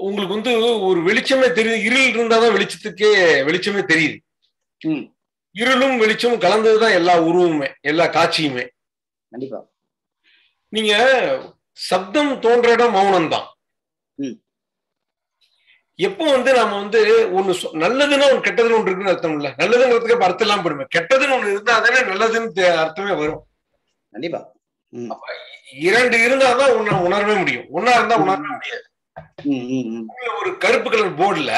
உங்களுக்கு வந்து ஒரு வெளிச்சமே தெரியுது இருள் இருந்தாதான் வெளிச்சத்துக்கே வெளிச்சமே தெரியுது. ம். இருளும் வெளிச்சமும் கலந்ததுதான் எல்லா உருவமுமே எல்லா காட்சியுமே. கண்டிப்பா. நீங்க சப்தம் தோன்ற இடம் மௌனம் தான் ம். எப்போ வந்து நாம வந்து ஒண்ணு நல்லதுன்னா ஒண்ணு கெட்டதுன்னு ஒன்று இருக்குன்னு அர்த்தம் இல்ல? நல்லதுங்கிறதுக்கு அர்த்தம் இல்லாம போயிடுமே. கெட்டதுன்னு ஒண்ணு இருந்தா தானே நல்லதுன்னு அர்த்தமே வரும். கண்டிப்பா. இரண்டு இருந்தாதான் உன்னை உணரவே முடியும். ஒன்னா இருந்தா உணரவே முடியாது. ஒரு கருப்பு கலர் போர்டுல.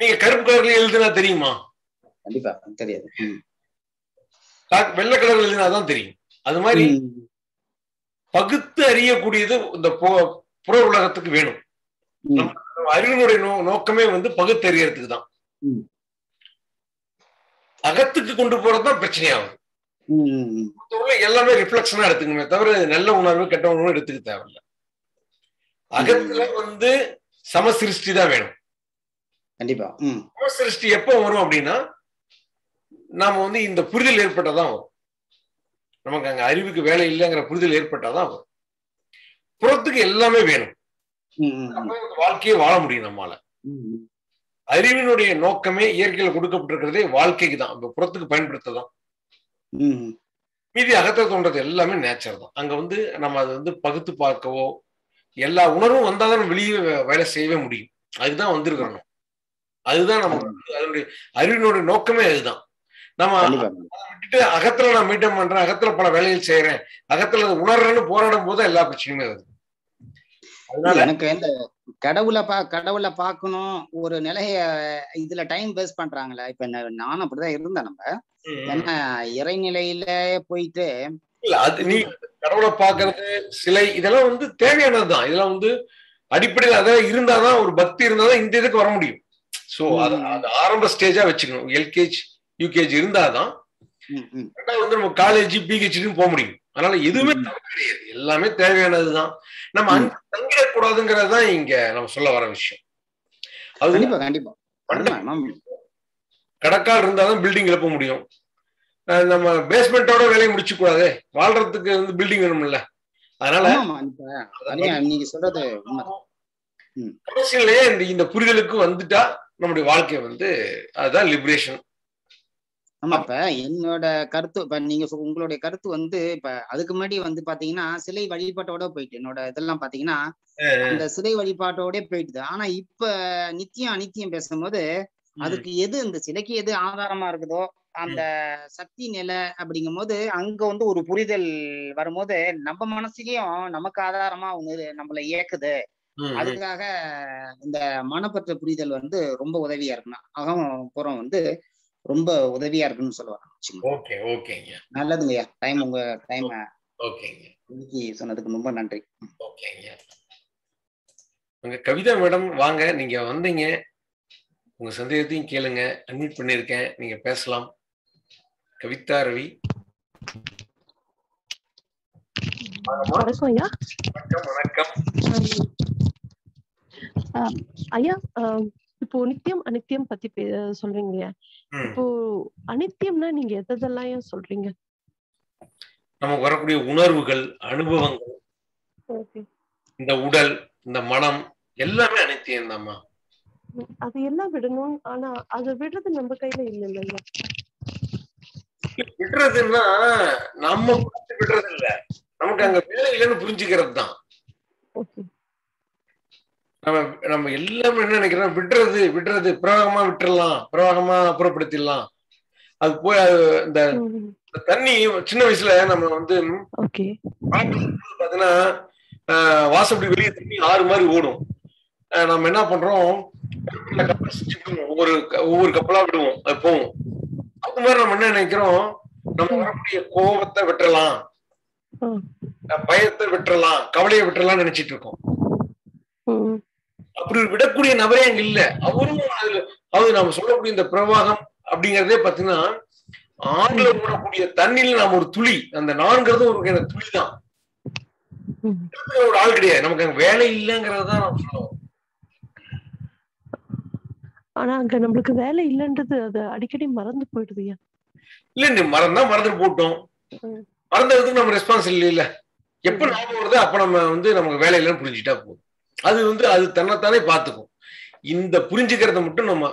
நீங்க கருப்பு கலர்ல எழுதுனா தெரியுமா? கண்டிப்பா. தெரியாது. வெள்ளை கலர்ல எழுதினாதான் தெரியும். அது மாதிரி. பகுத்து அறியக்கூடியது இந்த புற உலகத்துக்கு வேணும். அறிவினுடைய நோ நோக்கமே வந்து பகுத்தறியறதுக்கு தான். அகத்துக்கு கொண்டு போறதுதான் பிரச்சனையாகும். உள்ள எல்லாமே ரிஃப்ளெக்ஷனா எடுத்துக்கணுமே தவிர நல்ல உணர்வு கெட்ட உணர்வு எடுத்துக்க தேவையில்ல. அகத்துல வந்து சமசிருஷ்டி தான் வேணும். கண்டிப்பா. சமசிருஷ்டி எப்போ வரும் அப்படின்னா நாம வந்து இந்த புரிதல் ஏற்பட்டாதான் வரும். நமக்கு அங்க அறிவுக்கு வேலை இல்லைங்கிற புரிதல் ஏற்பட்டாதான் வரும். புறத்துக்கு எல்லாமே வேணும். வாழ்க்கையை வாழ முடியும் நம்மால. அறிவினுடைய நோக்கமே இயற்கையில கொடுக்கப்பட்டிருக்கிறதே வாழ்க்கைக்கு தான். இப்ப புறத்துக்கு பயன்படுத்ததான். மீதி அகத்தை தோன்றது எல்லாமே நேச்சர் தான். அங்க வந்து நம்ம அதை வந்து பகுத்து பார்க்கவோ எல்லா உணர்வும் வந்தாதான் வெளியே வேலை செய்யவே முடியும். அதுதான் வந்திருக்கிறோம் அதுதான் நம்ம அதனுடைய அறிவினுடைய நோக்கமே அதுதான். நம்ம விட்டுட்டு அகத்துல நான் மீட்டம் பண்றேன் அகத்துல பல வேலைகள் செய்யறேன் அகத்துல உணர்றேன்னு போராடும் போது எல்லா பிரச்சனையுமே வருது. எனக்கு இந்த கடவுளை பா கடவுளை பார்க்கணும் ஒரு நிலைய இதுல டைம் வேஸ்ட் பண்றாங்களே. இப்ப நா- நானும் அப்படிதான் இருந்தேன் நம்ம. ஏன்னா இறைநிலையில போயிட்டு அது நீ கடவுளை பாக்குறது சிலை இதெல்லாம் வந்து தேவையானதுதான் இதெல்லாம் வந்து அடிப்படையில் அதான் இருந்தாதான் ஒரு பக்தி இருந்தாதான் இந்த இதுக்கு வர முடியும். சோ அது ஆரம்ப ஸ்டேஜா வச்சுக்கணும். எல்கேஜி யூகேஜி இருந்தாதான் ரெண்டாவது வந்து நம்ம காலேஜ் பிஹெச்டின்னு போக முடியும். அதனால எதுவுமே. தப்பு கிடையாது. எல்லாமே தேவையானதுதான். நம்ம அங்க தங்கிடக்கூடாதுங்கிறது தான் இங்க நம்ம சொல்ல வர விஷயம். அது கண்டிப்பா கண்டிப்பா. கடக்கால் இருந்தாதான் பில்டிங் எழுப்ப முடியும். நம்ம பேஸ்மெண்டோட வேலையை முடிச்சு கூடாது வாழ்றதுக்கு வந்து பில்டிங் வேணும்ல. அதனால நீங்க சொல்றது கடைசியிலேயே இந்த புரிதலுக்கு வந்துட்டா நம்முடைய வாழ்க்கை வந்து அதுதான் லிபரேஷன் ஆமா இப்ப என்னோட கருத்து இப்ப நீங்க உங்களுடைய கருத்து வந்து இப்ப அதுக்கு முன்னாடி வந்து பாத்தீங்கன்னா சிலை வழிபாட்டோட போயிட்டு என்னோட இதெல்லாம் பாத்தீங்கன்னா அந்த சிலை வழிபாட்டோட போயிட்டுது. ஆனா இப்ப நித்தியம் அனித்தியம் பேசும்போது அதுக்கு எது இந்த சிலைக்கு எது ஆதாரமா இருக்குதோ அந்த சக்தி நிலை அப்படிங்கும் போது அங்க வந்து ஒரு புரிதல் வரும்போது நம்ம மனசுலயும் நமக்கு ஆதாரமா ஒண்ணு நம்மள இயக்குது. அதுக்காக இந்த மனப்பற்ற புரிதல் வந்து ரொம்ப உதவியா இருக்குண்ணா அகம் புறம் வந்து ரொம்ப உதவியா இருக்குன்னு சொல்லுவாங்க. ஓகே ஓகேங்க. நல்லதுங்கய்யா. டைம் உங்க டைம் ஓகேங்க. இன்னைக்கு சொன்னதுக்கு ரொம்ப நன்றி. ஓகேங்க. உங்க கவிதா மேடம் வாங்க. நீங்க வந்தீங்க. உங்க சந்தேகத்தையும் கேளுங்க. அட்மிட் பண்ணிருக்கேன் நீங்க பேசலாம். கவிதா ரவி. வணக்கம் ஐயா வணக்கம் வணக்கம். ஆஹ் ஐயா ஆஹ் இப்போ நித்தியம் அனித்தியம் பத்தி சொல்றீங்க இல்லையா. இப்போ அனித்தியம்னா நீங்க எதெல்லாம் ஏன் சொல்றீங்க? நமக்கு வரக்கூடிய உணர்வுகள் அனுபவங்கள் இந்த உடல் இந்த மனம் எல்லாமே அனித்தியம் தாம்மா அது எல்லாம் விடணும். ஆனா அதை விடுறது நம்ம கையில இல்ல இல்லையா விடுறதுன்னா நம்ம விடுறது இல்ல நமக்கு அங்க வேலை இல்லைன்னு புரிஞ்சுக்கிறது தான் நம்ம நம்ம எல்லாமே என்ன நினைக்கிறோம்? விடுறது விடுறது. பிரவாகமா விட்டுறலாம். பிரவாகமா அப்புறப்படுத்திடலாம். அது போய் அது இந்த தண்ணி சின்ன வயசுல நம்ம வந்து பாத்தீங்கன்னா வாசப்படி வெளியே தண்ணி ஆறு மாதிரி ஓடும். நம்ம என்ன பண்றோம். ஒவ்வொரு ஒவ்வொரு கப்பலா விடுவோம். அது போகும். அது மாதிரி நம்ம என்ன நினைக்கிறோம்? நம்ம வரக்கூடிய கோபத்தை விட்டுறலாம். பயத்தை விட்டுறலாம். கவலையை விட்டுறலாம் நினைச்சிட்டு இருக்கோம். அப்படி விடக்கூடிய நபரே அங்க இல்ல. அவரும் அதாவது நம்ம சொல்லக்கூடிய இந்த பிரவாகம் அப்படிங்கறதே பாத்தீங்கன்னா ஆறுல ஓடக்கூடிய தண்ணியில நாம ஒரு துளி அந்த நான்கிறது ஒரு வகையான துளி தான். ஒரு ஆள் கிடையாது. நமக்கு அங்க வேலை இல்லைங்கிறது தான் நம்ம சொல்லுவோம். ஆனா அங்க நம்மளுக்கு வேலை இல்லைன்றது அது அடிக்கடி மறந்து போயிடுதுயா இல்ல நீ மறந்தா மறந்துட்டு போட்டோம். மறந்ததுக்கு நம்ம ரெஸ்பான்ஸ் இல்லை. இல்ல எப்ப ஞாபகம் வருதோ அப்ப நம்ம வந்து நமக்கு வேலை இல்லைன்னு புரிஞ்சுட்டா போதும். அது வந்து அது தன்னைத்தானே பார்த்துக்கும். இந்த புரிஞ்சுக்கிறத மட்டும் நம்ம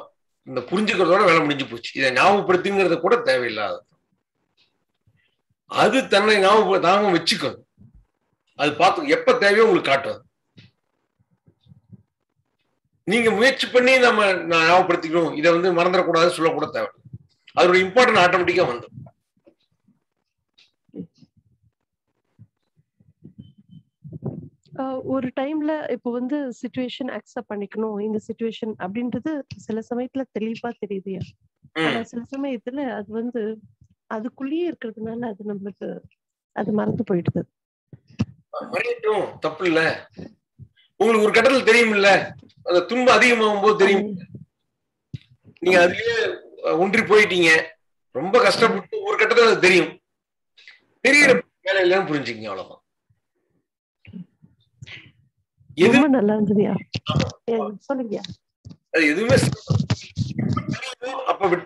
இந்த புரிஞ்சுக்கிறதோட வேலை முடிஞ்சு போச்சு. இதை ஞாபகப்படுத்துங்கிறத கூட தேவையில்லாத அது தன்னை ஞாபகம் ஞாபகம் வச்சுக்கும். அது பார்த்து எப்ப தேவையோ உங்களுக்கு காட்டும் நீங்க முயற்சி பண்ணி நம்ம நான் ஞாபகப்படுத்திக்கணும். இதை வந்து மறந்துடக்கூடாதுன்னு சொல்லக்கூட தேவை அதோட இம்பார்ட்டன் ஆட்டோமேட்டிக்கா வந்துடும். ஒரு டைம்ல இப்போ வந்து சுச்சுவேஷன் அக்செப்ட் பண்ணிக்கணும். இந்த சுச்சுவேஷன் அப்படின்றது சில சமயத்துல தெளிவா தெரியுதுயா? ஆனா சில சமயத்துல அது வந்து அதுக்குள்ளேயே இருக்கிறதுனால அது நம்மளுக்கு அது மறந்து போயிடுது. மறையட்டும் தப்பு இல்ல. உங்களுக்கு ஒரு கட்டத்துல தெரியும் இல்ல அந்த துன்பம் அதிகமாகும் போது தெரியும் நீங்க அதுலயே ஒன்றி போயிட்டீங்க. ரொம்ப கஷ்டப்பட்டு ஒரு கட்டத்துல அது தெரியும். தெரியற வேலை இல்லைன்னு புரிஞ்சுக்கங்க அவ்வளவுதான். எது? ரொம்ப நல்லா இருந்ததுயா? சொல்லுங்கயா எதுவுமே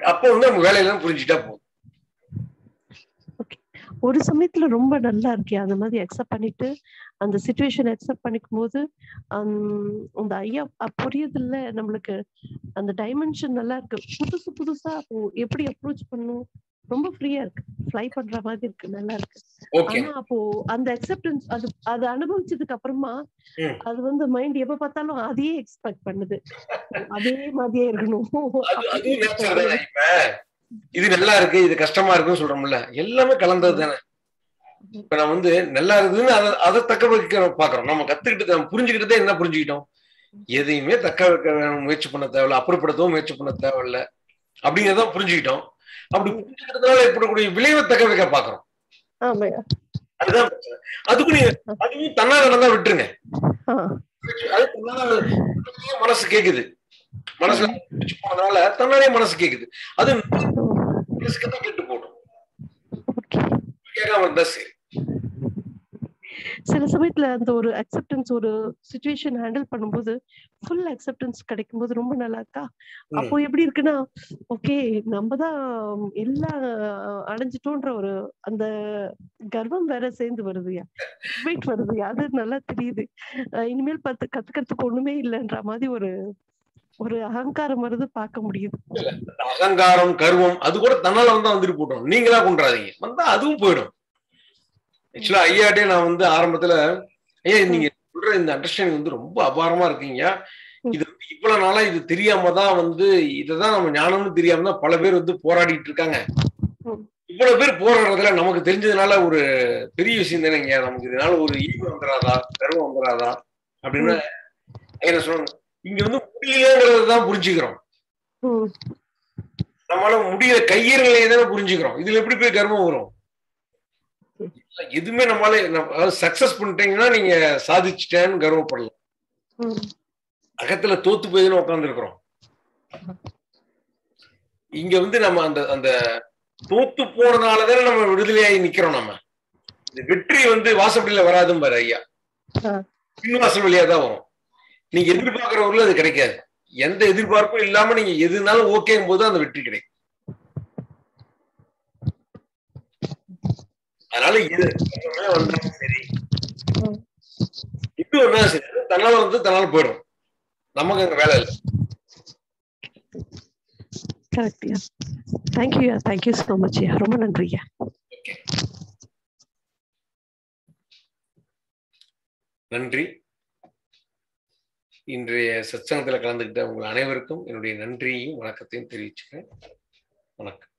அப்ப வந்து நம்ம வேலை இல்லைன்னு புரிஞ்சுட்டா போதும் ஒரு சமயத்துல ரொம்ப நல்லா இருக்கியா? அந்த மாதிரி அக்செப்ட் பண்ணிட்டு அந்த சுச்சுவேஷன் அக்செப்ட் பண்ணிக்கும் போது அந்த ஐயா அ- புரியுதுல்ல நம்மளுக்கு அந்த டைமென்ஷன் நல்லா இருக்கு. புதுசு புதுசா அப்போ எப்படி அப்ரோச் பண்ணும்? ரொம்ப ஃப்ரீயா இருக்கு. ஃப்ளை பண்ற மாதிரி இருக்கு. நல்லா இருக்கு. ஆனா அப்போ அந்த அக்செப்டன்ஸ் அது அது அனுபவிச்சதுக்கு அப்புறமா. அது வந்து மைண்ட் எப்ப பார்த்தாலும் அதையே எக்ஸ்பெக்ட் பண்ணுது. அதே மாதிரியே இருக்கணும். இது நல்லா இருக்கு இது கஷ்டமா இருக்குன்னு சொல்றோம்ல. எல்லாமே கலந்தது தானே இப்ப நான் வந்து நல்லா இருக்குதுன்னு அதை அதை தக்க வைக்க பாக்குறோம் நம்ம கத்துக்கிட்டு நம்ம புரிஞ்சுக்கிட்டதே என்ன புரிஞ்சுக்கிட்டோம்? எதையுமே தக்க வைக்க முயற்சி பண்ண தேவையில்ல அப்புறப்படுத்தவும் முயற்சி பண்ண தேவையில்ல அப்படிங்கிறத புரிஞ்சுக்கிட்டோம். அப்படி புரிஞ்சுக்கிட்டதுனால ஏற்படக்கூடிய விளைவை தக்க வைக்க பாக்குறோம் அதுதான். அதுக்கு நீங்க அதுவும் தன்னா நடந்தா விட்டுருங்க. அது தன்னால மனசு கேக்குது. மனசுல போனதுனால தன்னாலே மனசு கேக்குது. அது மனசுக்கு தான் கெட்டு போடும். கேட்காம இருந்தா சரி. சில சமயத்துல அந்த ஒரு அக்செப்டன்ஸ் ஒரு சுச்சுவேஷன் ஹேண்டில் பண்ணும்போது ஃபுல் அக்செப்டன்ஸ் கிடைக்கும் போது ரொம்ப நல்லா இருக்கா. அப்போ எப்படி இருக்குன்னா ஓகே நம்ம தான் எல்லாம் அடைஞ்சிட்டோன்ற ஒரு அந்த கர்வம் வேற சேர்ந்து வருதுயா வெயிட் வருதுயா அது நல்லா தெரியுது. இனிமேல் பார்த்து கத்துக்கிறதுக்கு ஒண்ணுமே இல்லைன்ற மாதிரி ஒரு ஒரு அகங்காரம் வருது பார்க்க முடியுது. அகங்காரம் கர்வம் அது கூட தன்னால வந்தா வந்துட்டு போட்டோம் நீங்களா கொண்டாதீங்க வந்தா அதுவும் போயிடும். ஆக்சுவலா ஐயாட்டே நான் வந்து ஆரம்பத்துல ஐயா நீங்க சொல்ற இந்த அண்டர்ஸ்டாண்டிங் வந்து ரொம்ப அபாரமா இருக்கீங்க இது வந்து இவ்வளவு நாளா இது தெரியாம தான் வந்து இததான் நம்ம ஞானம்னு தெரியாம தான் பல பேர் வந்து போராடிட்டு இருக்காங்க. இவ்வளவு பேர் போராடுறதுல நமக்கு தெரிஞ்சதுனால ஒரு பெரிய விஷயம் தானேங்க நமக்கு. இதனால ஒரு ஈர்ப்பு வந்துடாதா கர்வம் வந்துடாதா அப்படின்னு என்ன சொல்லணும். இங்க வந்து முடியலங்கிறத தான் புரிஞ்சுக்கிறோம். நம்மளால முடியல கையறலையே தானே புரிஞ்சுக்கிறோம். இதுல எப்படி போய் கர்மம் வரும்? எதுவுமே நம்மளால சக்சஸ் பண்ணிட்டீங்கன்னா நீங்க சாதிச்சிட்டேன்னு கர்வப்படலாம். அகத்துல தோத்து போய் உட்கார்ந்து இருக்கிறோம் இங்க வந்து நம்ம அந்த அந்த தோத்து போனதுனாலதானே நம்ம விடுதலையாகி நிக்கிறோம் நம்ம. இந்த வெற்றி வந்து வாசப்படியில வராதும் பாரு ஐயா. பின் வாசல் வழியா தான் வரும். நீங்க எதிர்பார்க்கிற ஊர்ல அது கிடைக்காது. எந்த எதிர்பார்ப்பும் இல்லாம நீங்க எதுனாலும் ஓகேங்கும் போது அந்த வெற்றி கிடைக்கும். அதனால இது. வந்தாலும் சரி. இது ஒன்னா சரி தன்னால வந்து தன்னால போயிடும். நமக்கு அங்க வேலை இல்லை. கரெக்ட்யா தேங்க்யூயா தேங்க்யூ ஸோ மச்யா ரொம்ப நன்றியா நன்றி. இன்றைய சத்சங்கத்துல கலந்துக்கிட்ட உங்கள் அனைவருக்கும் என்னுடைய நன்றியையும் வணக்கத்தையும் தெரிவிச்சுக்கிறேன். வணக்கம்.